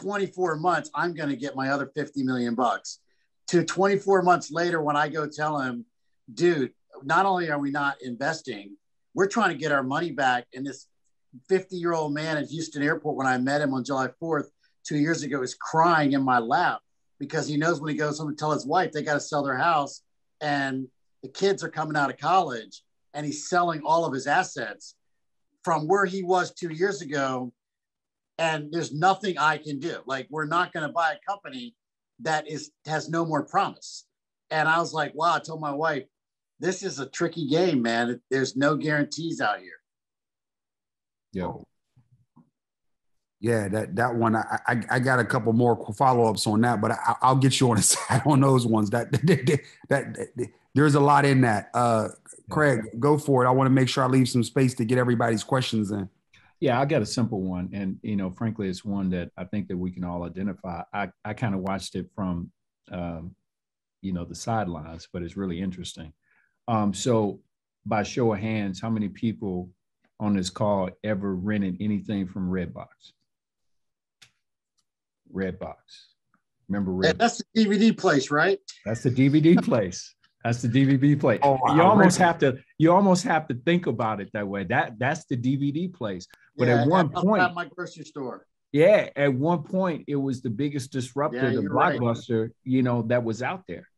24 months. I'm going to get my other 50 million bucks. To 24 months later, when I go tell him, dude, not only are we not investing, we're trying to get our money back. And this 50 year old man at Houston Airport, when I met him on July 4th, two years ago, is crying in my lap because he knows when he goes home to tell his wife they got to sell their house and the kids are coming out of college and he's selling all of his assets from where he was two years ago. And there's nothing I can do. Like, we're not going to buy a company that is has no more promise. And I was like, wow, I told my wife, this is a tricky game, man. There's no guarantees out here. Yeah. Yeah, that that one I I, I got a couple more follow ups on that, but I, will get you on a side on those ones. That that, that, that there's a lot in that. Uh, Craig, go for it. I want to make sure I leave some space to get everybody's questions in. Yeah, I got a simple one, and you know, frankly, it's one that I think that we can all identify. I I kind of watched it from, um, you know, the sidelines, but it's really interesting. Um, so, by show of hands, how many people on this call ever rented anything from Redbox? Redbox. Remember Red? That's the DVD place, right? That's the DVD place. That's the DVD place. Oh, you almost have to you almost have to think about it that way. That that's the DVD place. But yeah, at one point, at my grocery store. Yeah, at one point it was the biggest disruptor, yeah, the blockbuster, right. you know, that was out there.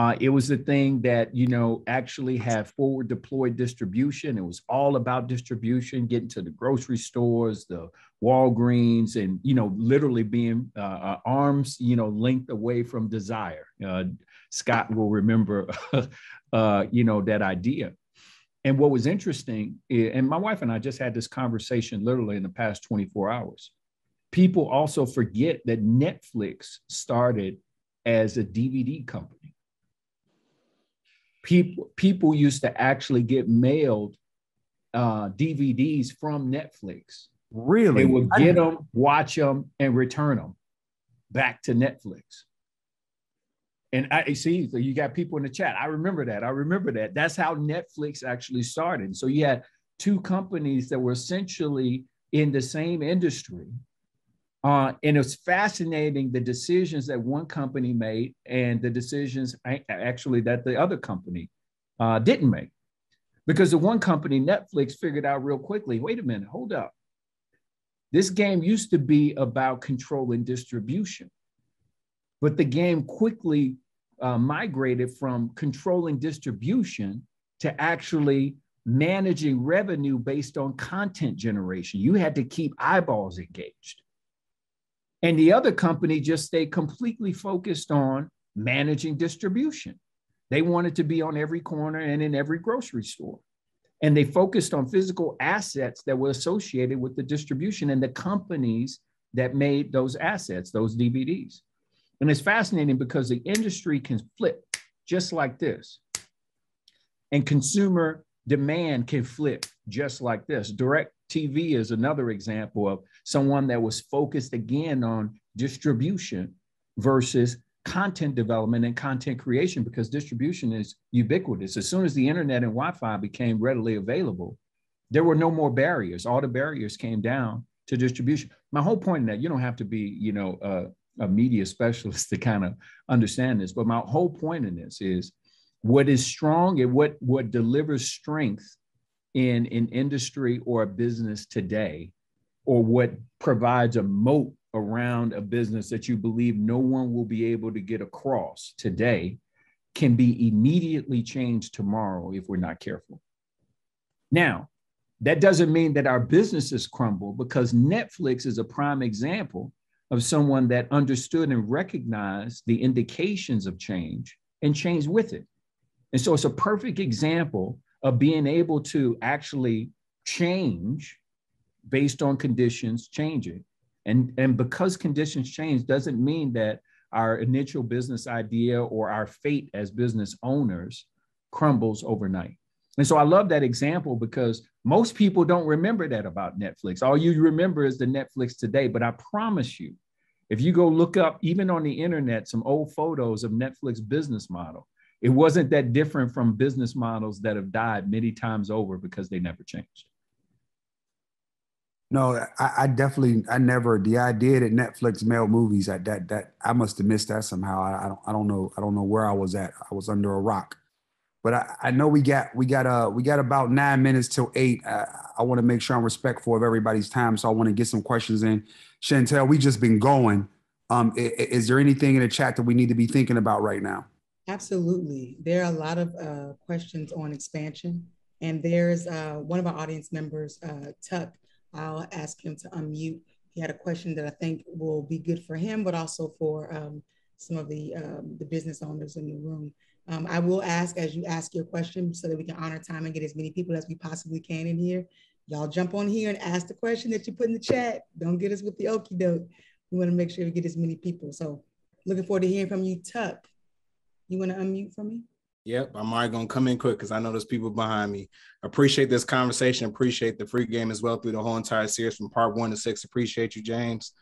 Uh, it was the thing that you know actually had forward deployed distribution. It was all about distribution, getting to the grocery stores, the Walgreens, and you know literally being uh, uh arms you know length away from desire. Uh, Scott will remember, uh, you know that idea. And what was interesting, and my wife and I just had this conversation literally in the past 24 hours. People also forget that Netflix started as a DVD company people people used to actually get mailed uh, DVDs from Netflix. Really? They would get them, watch them, and return them back to Netflix. And I see, so you got people in the chat. I remember that. I remember that. That's how Netflix actually started. So you had two companies that were essentially in the same industry uh, and it's fascinating the decisions that one company made and the decisions actually that the other company uh, didn't make. Because the one company, Netflix, figured out real quickly wait a minute, hold up. This game used to be about controlling distribution, but the game quickly uh, migrated from controlling distribution to actually managing revenue based on content generation. You had to keep eyeballs engaged. And the other company just stayed completely focused on managing distribution. They wanted to be on every corner and in every grocery store. And they focused on physical assets that were associated with the distribution and the companies that made those assets, those DVDs. And it's fascinating because the industry can flip just like this. And consumer demand can flip just like this. Direct TV is another example of someone that was focused again on distribution versus content development and content creation because distribution is ubiquitous. As soon as the internet and Wi Fi became readily available, there were no more barriers. All the barriers came down to distribution. My whole point in that, you don't have to be, you know, a, a media specialist to kind of understand this, but my whole point in this is what is strong and what, what delivers strength in an industry or a business today, or what provides a moat around a business that you believe no one will be able to get across today, can be immediately changed tomorrow if we're not careful. Now, that doesn't mean that our businesses crumble because Netflix is a prime example of someone that understood and recognized the indications of change and changed with it. And so it's a perfect example of being able to actually change based on conditions changing. And, and because conditions change doesn't mean that our initial business idea or our fate as business owners crumbles overnight. And so I love that example because most people don't remember that about Netflix. All you remember is the Netflix today. But I promise you, if you go look up, even on the internet, some old photos of Netflix business model, it wasn't that different from business models that have died many times over because they never changed. No, I, I, definitely, I never. The idea that Netflix mailed movies, that that that I must have missed that somehow. I, I don't, I don't know, I don't know where I was at. I was under a rock. But I, I know we got we got uh we got about nine minutes till eight. Uh, I want to make sure I'm respectful of everybody's time, so I want to get some questions in. Chantel, we just been going. Um, is, is there anything in the chat that we need to be thinking about right now? Absolutely, there are a lot of uh, questions on expansion, and there's uh, one of our audience members, uh, Tuck I'll ask him to unmute. He had a question that I think will be good for him, but also for um, some of the, um, the business owners in the room. Um, I will ask as you ask your question so that we can honor time and get as many people as we possibly can in here. Y'all jump on here and ask the question that you put in the chat. Don't get us with the okey doke. We want to make sure we get as many people. So looking forward to hearing from you, Tuck. You want to unmute for me? Yep, I'm already gonna come in quick because I know there's people behind me. Appreciate this conversation. Appreciate the free game as well through the whole entire series from part one to six. Appreciate you, James.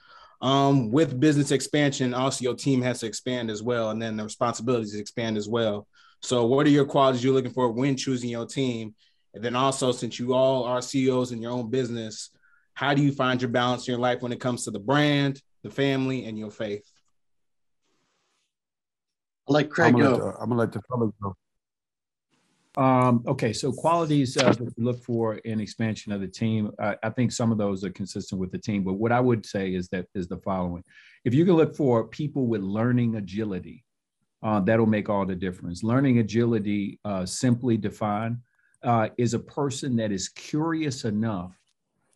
Um, with business expansion, also your team has to expand as well, and then the responsibilities expand as well. So, what are your qualities you're looking for when choosing your team? And then also, since you all are CEOs in your own business, how do you find your balance in your life when it comes to the brand, the family, and your faith? I'll let Craig I'm gonna go. I'm gonna let the fellas go. Um, okay, so qualities uh, that we look for in expansion of the team. Uh, I think some of those are consistent with the team, but what I would say is that is the following: if you can look for people with learning agility, uh, that'll make all the difference. Learning agility, uh, simply defined, uh, is a person that is curious enough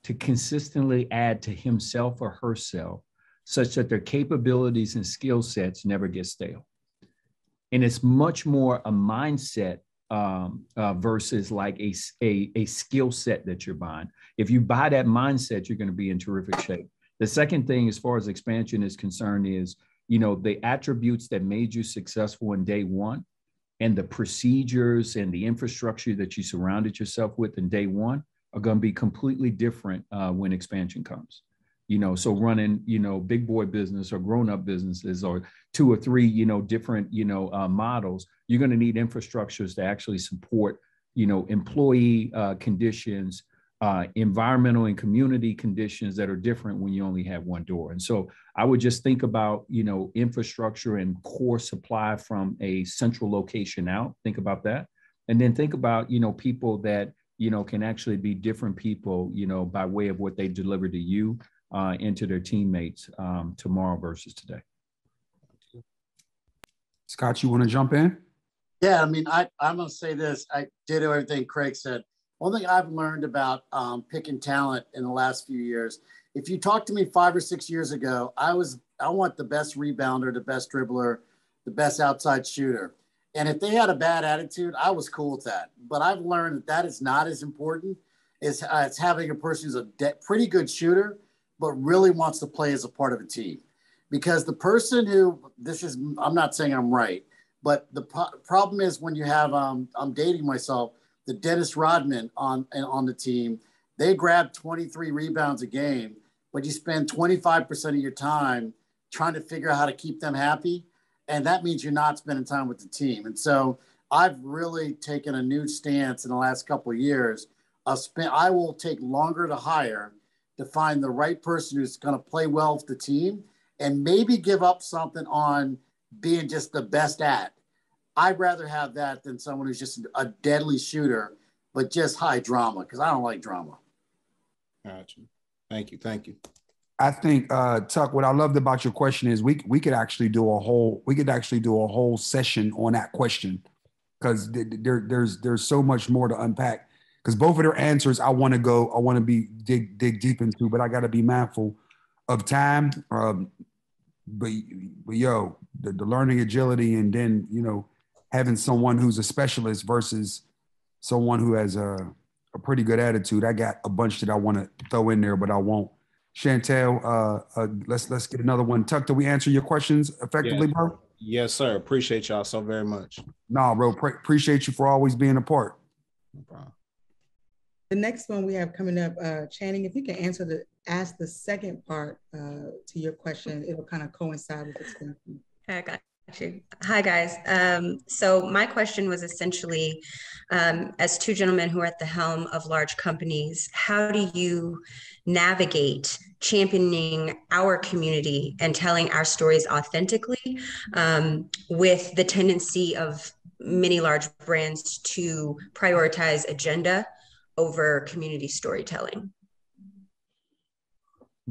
to consistently add to himself or herself, such that their capabilities and skill sets never get stale and it's much more a mindset um, uh, versus like a, a, a skill set that you're buying. If you buy that mindset, you're going to be in terrific shape. The second thing, as far as expansion is concerned, is you know the attributes that made you successful in day one, and the procedures and the infrastructure that you surrounded yourself with in day one are going to be completely different uh, when expansion comes you know so running you know big boy business or grown up businesses or two or three you know different you know uh, models you're going to need infrastructures to actually support you know employee uh, conditions uh, environmental and community conditions that are different when you only have one door. And so i would just think about you know infrastructure and core supply from a central location out think about that. And then think about you know people that you know can actually be different people you know by way of what they deliver to you uh, into their teammates um, tomorrow versus today. Scott, you want to jump in? Yeah, I mean, I, I'm going to say this. I did everything Craig said. One thing I've learned about um, picking talent in the last few years, if you talked to me five or six years ago, I was I want the best rebounder, the best dribbler, the best outside shooter. And if they had a bad attitude, I was cool with that. But I've learned that that is not as important as, as having a person who's a de- pretty good shooter but really wants to play as a part of a team. Because the person who, this is, I'm not saying I'm right, but the pro- problem is when you have, um, I'm dating myself, the Dennis Rodman on, on the team, they grab 23 rebounds a game, but you spend 25% of your time trying to figure out how to keep them happy. And that means you're not spending time with the team. And so I've really taken a new stance in the last couple of years. Spend, I will take longer to hire to find the right person who's going to play well with the team and maybe give up something on being just the best at. I'd rather have that than someone who's just a deadly shooter, but just high drama because I don't like drama. Gotcha. Thank you. Thank you. I think uh, Tuck, what I loved about your question is we we could actually do a whole we could actually do a whole session on that question because there, there's there's so much more to unpack because both of their answers I want to go, I want to be dig dig deep into, but I got to be mindful of time. Um, but but yo, the, the learning agility and then you know having someone who's a specialist versus someone who has a, a pretty good attitude. I got a bunch that I want to throw in there, but I won't. Chantel, uh, uh, let's let's get another one. Tuck, did we answer your questions effectively, Yeah. bro? Yes, sir. Appreciate y'all so very much. Nah, bro. Pre- appreciate you for always being a part. No problem. The next one we have coming up, uh, Channing, if you can answer the, ask the second part uh, to your question, it'll kind of coincide with one. I got you. Hi, guys. Um, so my question was essentially, um, as two gentlemen who are at the helm of large companies, how do you navigate championing our community and telling our stories authentically um, with the tendency of many large brands to prioritize agenda over community storytelling?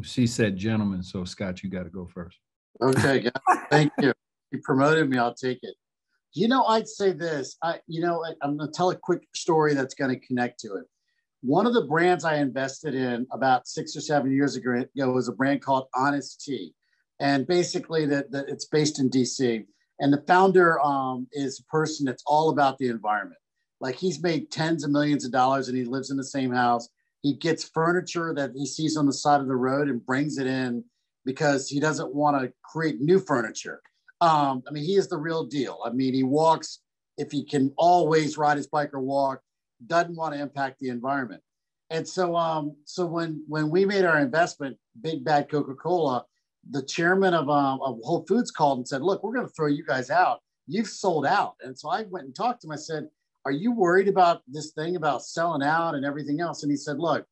She said gentlemen, so Scott, you got to go first. Okay, guys, thank you. You promoted me, I'll take it. You know, I'd say this. I, you know, I, I'm going to tell a quick story that's going to connect to it. One of the brands I invested in about six or seven years ago was a brand called Honest Tea, and basically that that it's based in DC. And the founder um, is a person that's all about the environment. Like he's made tens of millions of dollars, and he lives in the same house. He gets furniture that he sees on the side of the road and brings it in because he doesn't want to create new furniture. Um, I mean, he is the real deal. I mean, he walks if he can always ride his bike or walk, doesn't want to impact the environment. And so, um, so when when we made our investment, Big Bad Coca-Cola, the chairman of um, of Whole Foods called and said, "Look, we're going to throw you guys out. You've sold out." And so I went and talked to him. I said, "Are you worried about this thing about selling out and everything else?" And he said, "Look."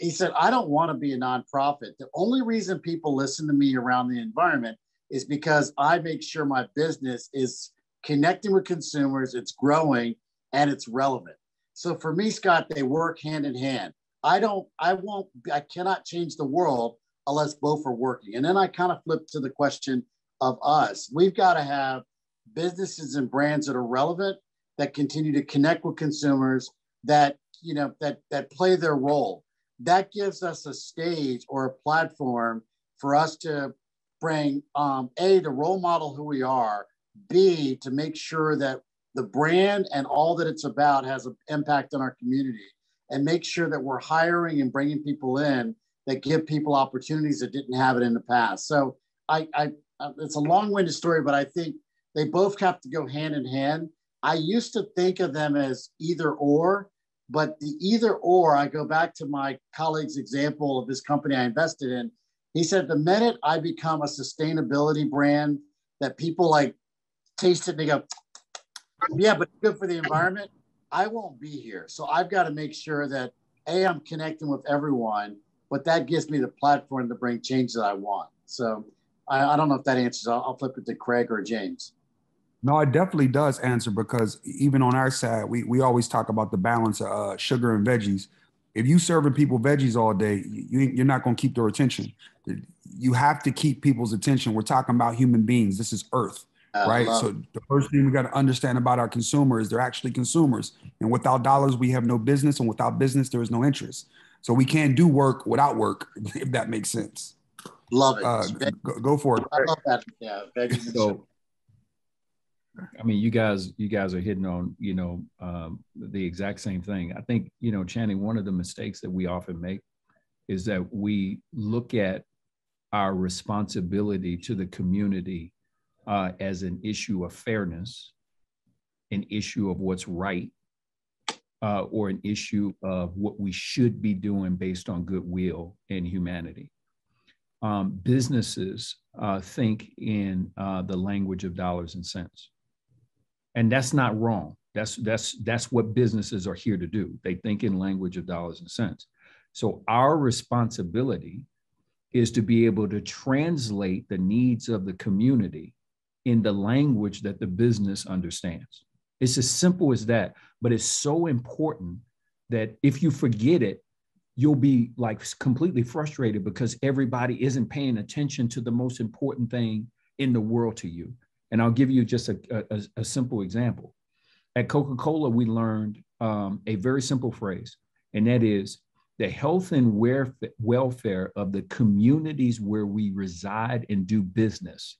He said, I don't want to be a nonprofit. The only reason people listen to me around the environment is because I make sure my business is connecting with consumers, it's growing, and it's relevant. So for me, Scott, they work hand in hand. I don't, I won't, I cannot change the world unless both are working. And then I kind of flip to the question of us. We've got to have businesses and brands that are relevant, that continue to connect with consumers, that you know, that that play their role. That gives us a stage or a platform for us to bring um, a to role model who we are, b to make sure that the brand and all that it's about has an impact on our community, and make sure that we're hiring and bringing people in that give people opportunities that didn't have it in the past. So I, I it's a long-winded story, but I think they both have to go hand in hand. I used to think of them as either or, but the either or, I go back to my colleague's example of this company I invested in. He said, the minute I become a sustainability brand that people like taste it and they go, yeah, but good for the environment, I won't be here. So I've got to make sure that A, I'm connecting with everyone, but that gives me the platform to bring change that I want. So I, I don't know if that answers. I'll, I'll flip it to Craig or James. No, it definitely does answer because even on our side, we, we always talk about the balance of uh, sugar and veggies. If you serving people veggies all day, you, you're not going to keep their attention. You have to keep people's attention. We're talking about human beings. This is Earth, I right? So the first thing we got to understand about our consumers, they're actually consumers. And without dollars, we have no business, and without business, there is no interest. So we can't do work without work, if that makes sense. Love it. Uh, go, go for it. I love that. Yeah, veggies. So, I mean, you guys, you guys are hitting on, you know, um, the exact same thing. I think, you know, Channing, one of the mistakes that we often make is that we look at our responsibility to the community uh, as an issue of fairness, an issue of what's right, uh, or an issue of what we should be doing based on goodwill and humanity. Um, businesses uh, think in uh, the language of dollars and cents, and that's not wrong. That's that's that's what businesses are here to do. They think in language of dollars and cents. So our responsibility is to be able to translate the needs of the community in the language that the business understands. It's as simple as that, but it's so important that if you forget it, you'll be like completely frustrated because everybody isn't paying attention to the most important thing in the world to you. And I'll give you just a, a, a simple example. At Coca Cola, we learned um, a very simple phrase, and that is the health and welfare of the communities where we reside and do business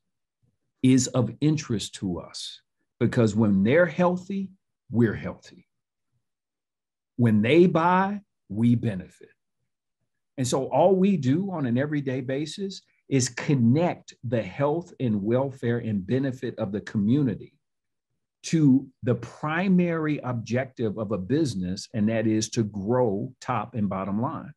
is of interest to us because when they're healthy, we're healthy. When they buy, we benefit. And so all we do on an everyday basis is connect the health and welfare and benefit of the community to the primary objective of a business, and that is to grow top and bottom line.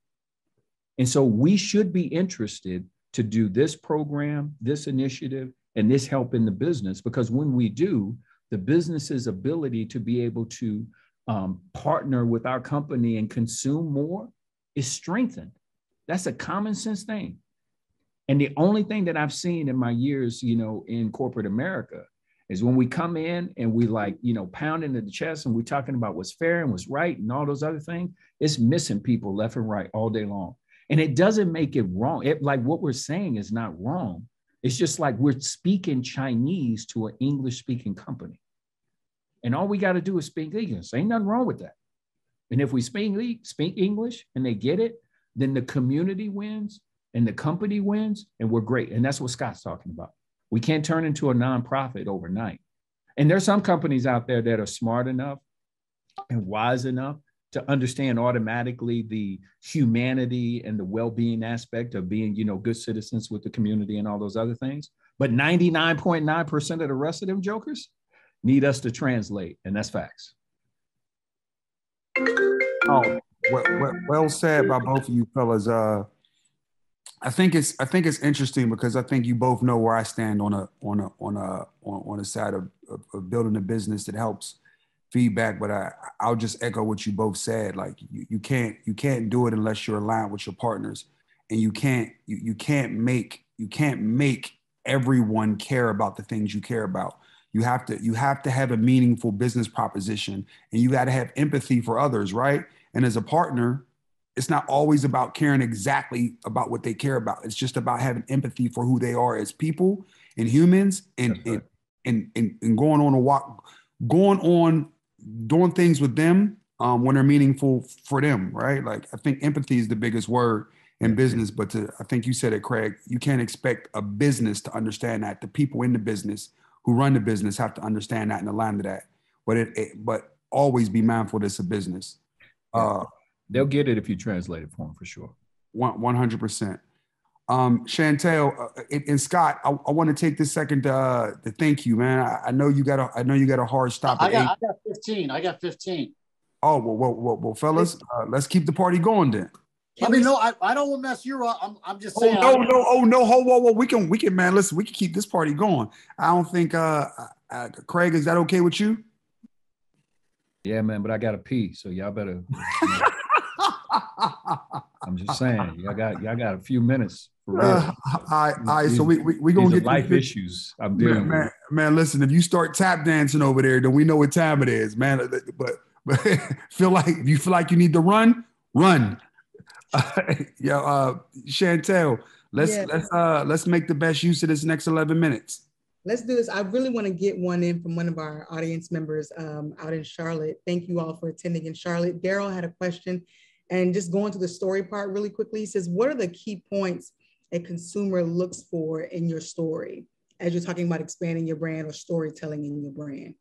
And so we should be interested to do this program, this initiative, and this help in the business because when we do, the business's ability to be able to um, partner with our company and consume more is strengthened. That's a common sense thing. And the only thing that I've seen in my years, you know, in corporate America is when we come in and we like, you know, pound into the chest and we're talking about what's fair and what's right and all those other things, it's missing people left and right all day long. And it doesn't make it wrong. It, like what we're saying is not wrong. It's just like we're speaking Chinese to an English speaking company. And all we got to do is speak English. Ain't nothing wrong with that. And if we speak, speak English and they get it, then the community wins and the company wins and we're great. And that's what Scott's talking about. We can't turn into a nonprofit overnight. And there's some companies out there that are smart enough and wise enough to understand automatically the humanity and the well-being aspect of being, you know, good citizens with the community and all those other things. But 99.9% of the rest of them jokers need us to translate, and that's facts. Oh, well, well, said by both of you fellas. Uh, I think it's I think it's interesting because I think you both know where I stand on a on a on a on, on a side of, of, of building a business that helps feedback. But I I'll just echo what you both said. Like you, you can't you can't do it unless you're aligned with your partners, and you can't you, you can't make you can't make everyone care about the things you care about. You have to you have to have a meaningful business proposition, and you got to have empathy for others, right? And as a partner, it's not always about caring exactly about what they care about. It's just about having empathy for who they are as people and humans and right. and, and, and, going on a walk, going on doing things with them um, when they're meaningful for them, right? Like I think empathy is the biggest word in business, but to, I think you said it, Craig, you can't expect a business to understand that. The people in the business who run the business have to understand that and align to that. But it, it but always be mindful that it's a business. Uh, They'll get it if you translate it for them for sure. One hundred percent. Um, Chantel uh, and, Scott, I, I want to take this second uh, to thank you, man. I, I, know you got a I know you got a hard stop. I got, I got fifteen. I got fifteen. Oh well, well, well, well fellas, uh, let's keep the party going then. Can I mean, no, I, I don't want to mess you up. I'm, I'm just oh, saying. Oh no, no, oh no, whoa, whoa, whoa. We can, we can, man. Listen, we can keep this party going. I don't think, uh, uh Craig, is that okay with you? Yeah, man, but I got to pee, so y'all better. I'm just saying, y'all got y'all got a few minutes. For real. Uh, all right, all right. So we we, we gonna get life issues. I'm dealing man, with. Man, listen, if you start tap dancing over there, then we know what time it is, man. But but feel like if you feel like you need to run, run. yeah, uh, Chantel, let's yeah. let's uh let's make the best use of this next 11 minutes. Let's do this. I really want to get one in from one of our audience members um, out in Charlotte. Thank you all for attending in Charlotte. Daryl had a question and just going to the story part really quickly, he says, what are the key points a consumer looks for in your story as you're talking about expanding your brand or storytelling in your brand?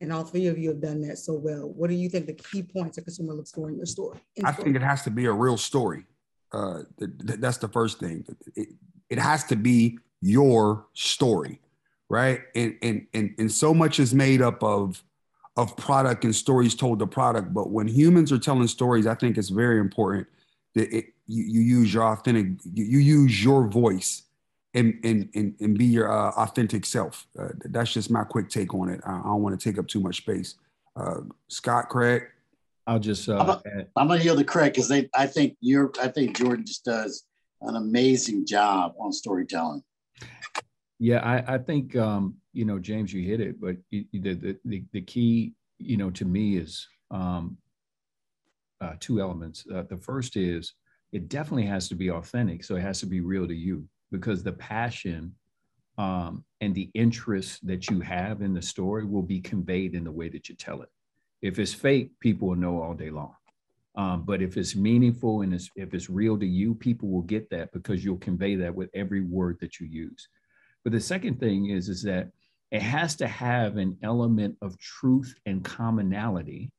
And all three of you have done that so well. What do you think the key points a consumer looks for in your story? In I think it has to be a real story. Uh, that's the first thing. It, it has to be your story, right? And, and and and so much is made up of of product and stories told to product. But when humans are telling stories, I think it's very important that it, you, you, use your authentic, you, you, use your voice and, and, and, and be your uh, authentic self. Uh, that's just my quick take on it. I, I don't want to take up too much space. Uh, Scott, Craig. I'll just. Uh, I'm gonna yield to Craig because they. I think you're. I think Jordan just does an amazing job on storytelling. Yeah, I, I think um, you know, James, you hit it, but the the the, the key, you know, to me is um, uh, two elements. Uh, the first is it definitely has to be authentic, so it has to be real to you because the passion um, and the interest that you have in the story will be conveyed in the way that you tell it. If it's fake, people will know all day long. Um, but if it's meaningful and it's, if it's real to you, people will get that because you'll convey that with every word that you use. But the second thing is, is that it has to have an element of truth and commonality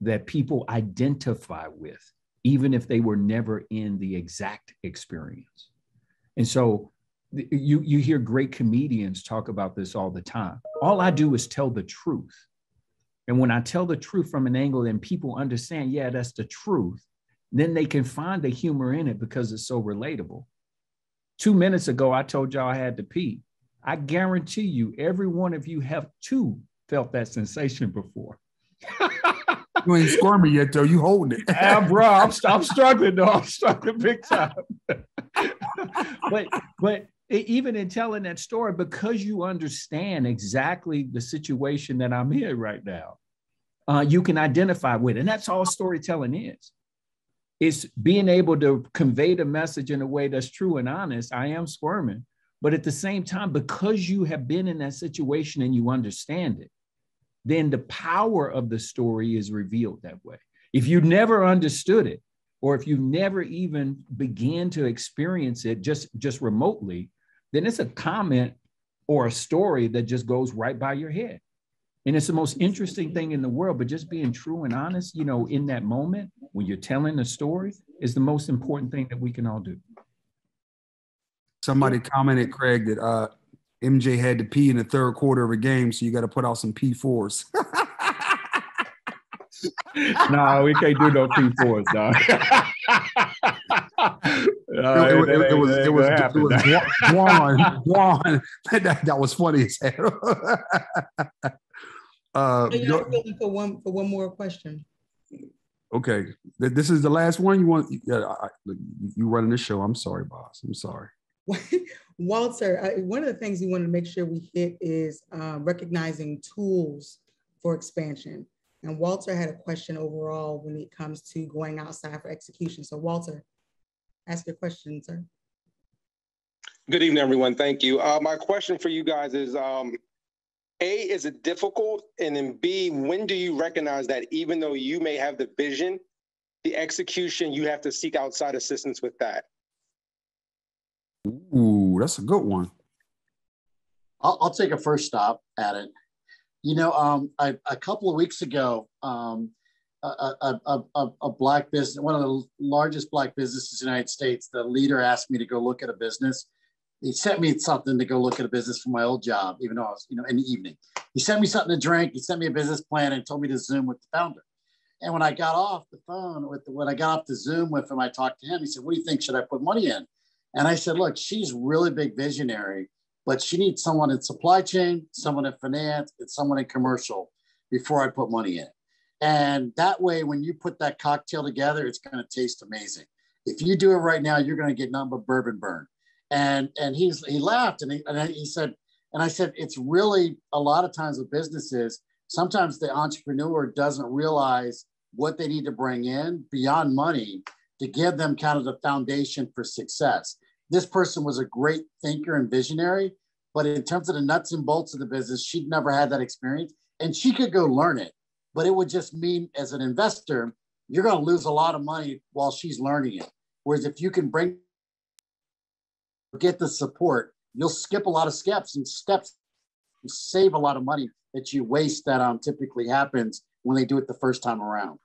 that people identify with, even if they were never in the exact experience. And so you, you hear great comedians talk about this all the time. All I do is tell the truth. And when I tell the truth from an angle and people understand, yeah, that's the truth, then they can find the humor in it because it's so relatable. Two minutes ago, I told y'all I had to pee. I guarantee you, every one of you have too felt that sensation before. you ain't squirming yet, though. You holding it. ah, bro, I'm, I'm struggling, though. I'm struggling big time. but but even in telling that story, because you understand exactly the situation that I'm in right now, uh, you can identify with, and that's all storytelling is. It's being able to convey the message in a way that's true and honest. I am squirming, but at the same time, because you have been in that situation and you understand it, then the power of the story is revealed that way. If you never understood it, or if you never even began to experience it just just remotely, then it's a comment or a story that just goes right by your head. And it's the most interesting thing in the world, but just being true and honest, you know, in that moment when you're telling a story is the most important thing that we can all do. Somebody commented, Craig, that uh, MJ had to pee in the third quarter of a game, so you got to put out some P4s. no, we can't do no P4s, dog. it, it, it, was it was it was Juan Juan that, that was funny as hell. uh, for one for one more question. Okay, this is the last one. You want you running the show? I'm sorry, boss. I'm sorry. Walter, uh, one of the things we wanted to make sure we hit is uh, recognizing tools for expansion. And Walter had a question overall when it comes to going outside for execution. So Walter, ask your question, sir. Good evening, everyone. Thank you. Uh, my question for you guys is, um, A, is it difficult? And then B, when do you recognize that even though you may have the vision, the execution, you have to seek outside assistance with that? Ooh, that's a good one. I'll, I'll take a first stop at it. You know, um, I, a couple of weeks ago, um, a, a, a, a, black business, one of the largest black businesses in the United States, the leader asked me to go look at a business. He sent me something to go look at a business for my old job, even though I was, you know, in the evening. He sent me something to drink. He sent me a business plan and told me to Zoom with the founder. And when I got off the phone with when I got off the Zoom with him, I talked to him. He said, "What do you think? Should I put money in?" And I said, "Look, she's really big visionary, but she needs someone in supply chain, someone in finance, and someone in commercial before I put money in." And that way, when you put that cocktail together, it's going to taste amazing. If you do it right now, you're going to get nothing but bourbon burn. And and he's he laughed and he, and he said, and I said, it's really a lot of times with businesses, sometimes the entrepreneur doesn't realize what they need to bring in beyond money to give them kind of the foundation for success. This person was a great thinker and visionary, but in terms of the nuts and bolts of the business, she'd never had that experience and she could go learn it but it would just mean as an investor, you're going to lose a lot of money while she's learning it. Whereas if you can bring, get the support, you'll skip a lot of steps and steps, save a lot of money that you waste that um, typically happens when they do it the first time around.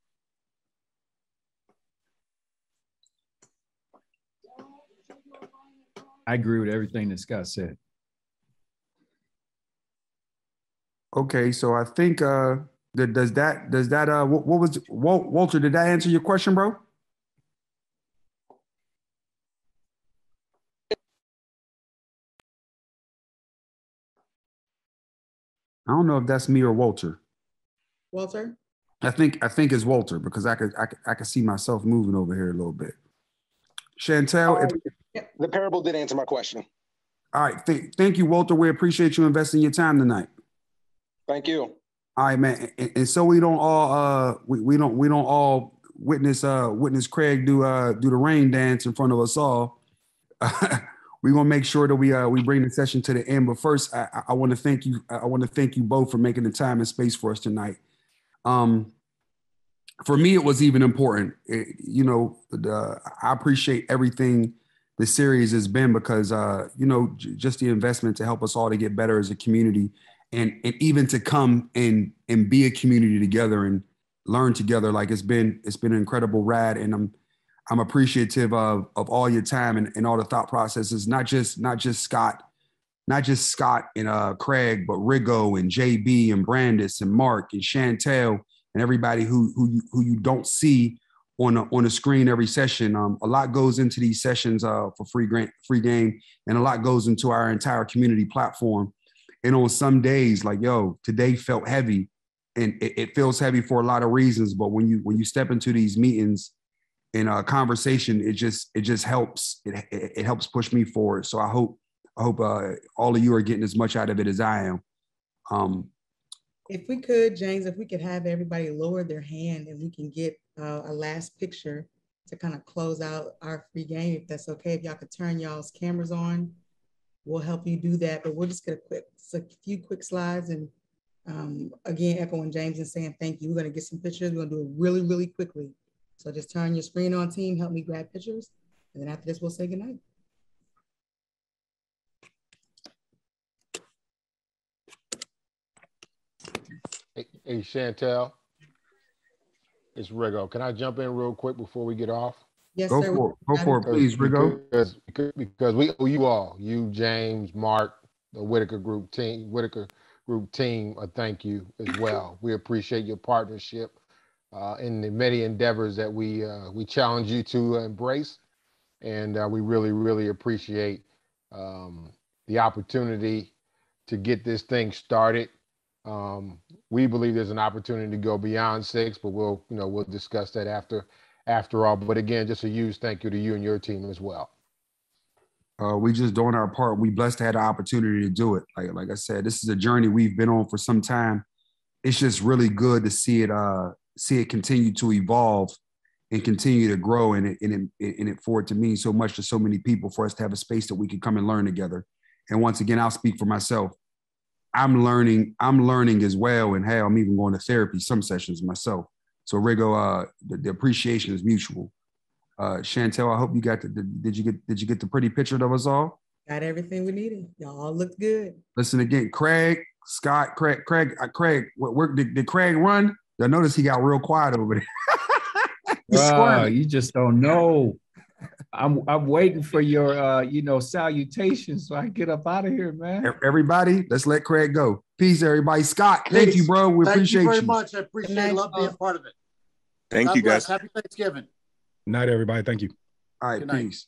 I agree with everything that Scott said. Okay, so I think uh, does that does that uh what, what was Walter? Did that answer your question, bro? I don't know if that's me or Walter. Walter. I think I think it's Walter because I could I could, I could see myself moving over here a little bit. Chantel, if, the parable did answer my question. All right, th- thank you, Walter. We appreciate you investing your time tonight. Thank you. All right, man. And, and, so we don't all uh we, we don't we don't all witness uh witness Craig do uh do the rain dance in front of us all. we're gonna make sure that we uh we bring the session to the end. But first, I, I want to thank you. I want to thank you both for making the time and space for us tonight. Um, for me, it was even important. It, you know, the, I appreciate everything the series has been because uh, you know just the investment to help us all to get better as a community and and even to come and and be a community together and learn together. Like it's been it's been an incredible ride, and I'm I'm appreciative of of all your time and, and all the thought processes. Not just not just Scott, not just Scott and uh, Craig, but Rigo and JB and Brandis and Mark and Chantel and everybody who who you, who you don't see on a, on the screen every session. Um, a lot goes into these sessions uh, for free grant free game, and a lot goes into our entire community platform. And on some days, like yo, today felt heavy, and it, it feels heavy for a lot of reasons. But when you when you step into these meetings in a conversation, it just it just helps. It, it, it helps push me forward. So I hope I hope uh, all of you are getting as much out of it as I am. Um, if we could, James, if we could have everybody lower their hand and we can get uh, a last picture to kind of close out our free game, if that's okay. If y'all could turn y'all's cameras on, we'll help you do that. But we'll just get a quick, a few quick slides and um, again, echoing James and saying thank you. We're gonna get some pictures. We're gonna do it really, really quickly. So just turn your screen on team, help me grab pictures. And then after this, we'll say goodnight. Hey, hey Chantel, it's Rigo. Can I jump in real quick before we get off? Yes, go sir. for it. Go for it, please, Rigo. Because, because we owe you all, you, James, Mark, the Whitaker Group team, Whitaker Group team, a thank you as well. We appreciate your partnership uh, in the many endeavors that we uh, we challenge you to embrace, and uh, we really, really appreciate um, the opportunity to get this thing started um, we believe there's an opportunity to go beyond six, but we'll, you know, we'll discuss that after after all. But again, just a huge thank you to you and your team as well. Uh, we just doing our part. We blessed to have the opportunity to do it. Like like I said, this is a journey we've been on for some time. It's just really good to see it uh, see it continue to evolve and continue to grow and it, and it, and it for it to mean so much to so many people for us to have a space that we can come and learn together. And once again, I'll speak for myself. I'm learning, I'm learning as well. And hell, I'm even going to therapy, some sessions myself. So Rigo, uh, the, the appreciation is mutual. Uh, Chantel, I hope you got the, the, did you get, did you get the pretty picture of us all? Got everything we needed. Y'all all looked good. Listen again, Craig, Scott, Craig, Craig, uh, Craig, what, where, did, did Craig run? I noticed he got real quiet over there. uh, you just don't know. I'm I'm waiting for your uh, you know, salutations so I get up out of here, man. Everybody, let's let Craig go. Peace, everybody. Scott, Peace. thank you, bro. We thank appreciate you very you. much. I appreciate it. Love being part of it. Thank God you, bless. guys. Happy Thanksgiving. Night, everybody. Thank you. All right, peace.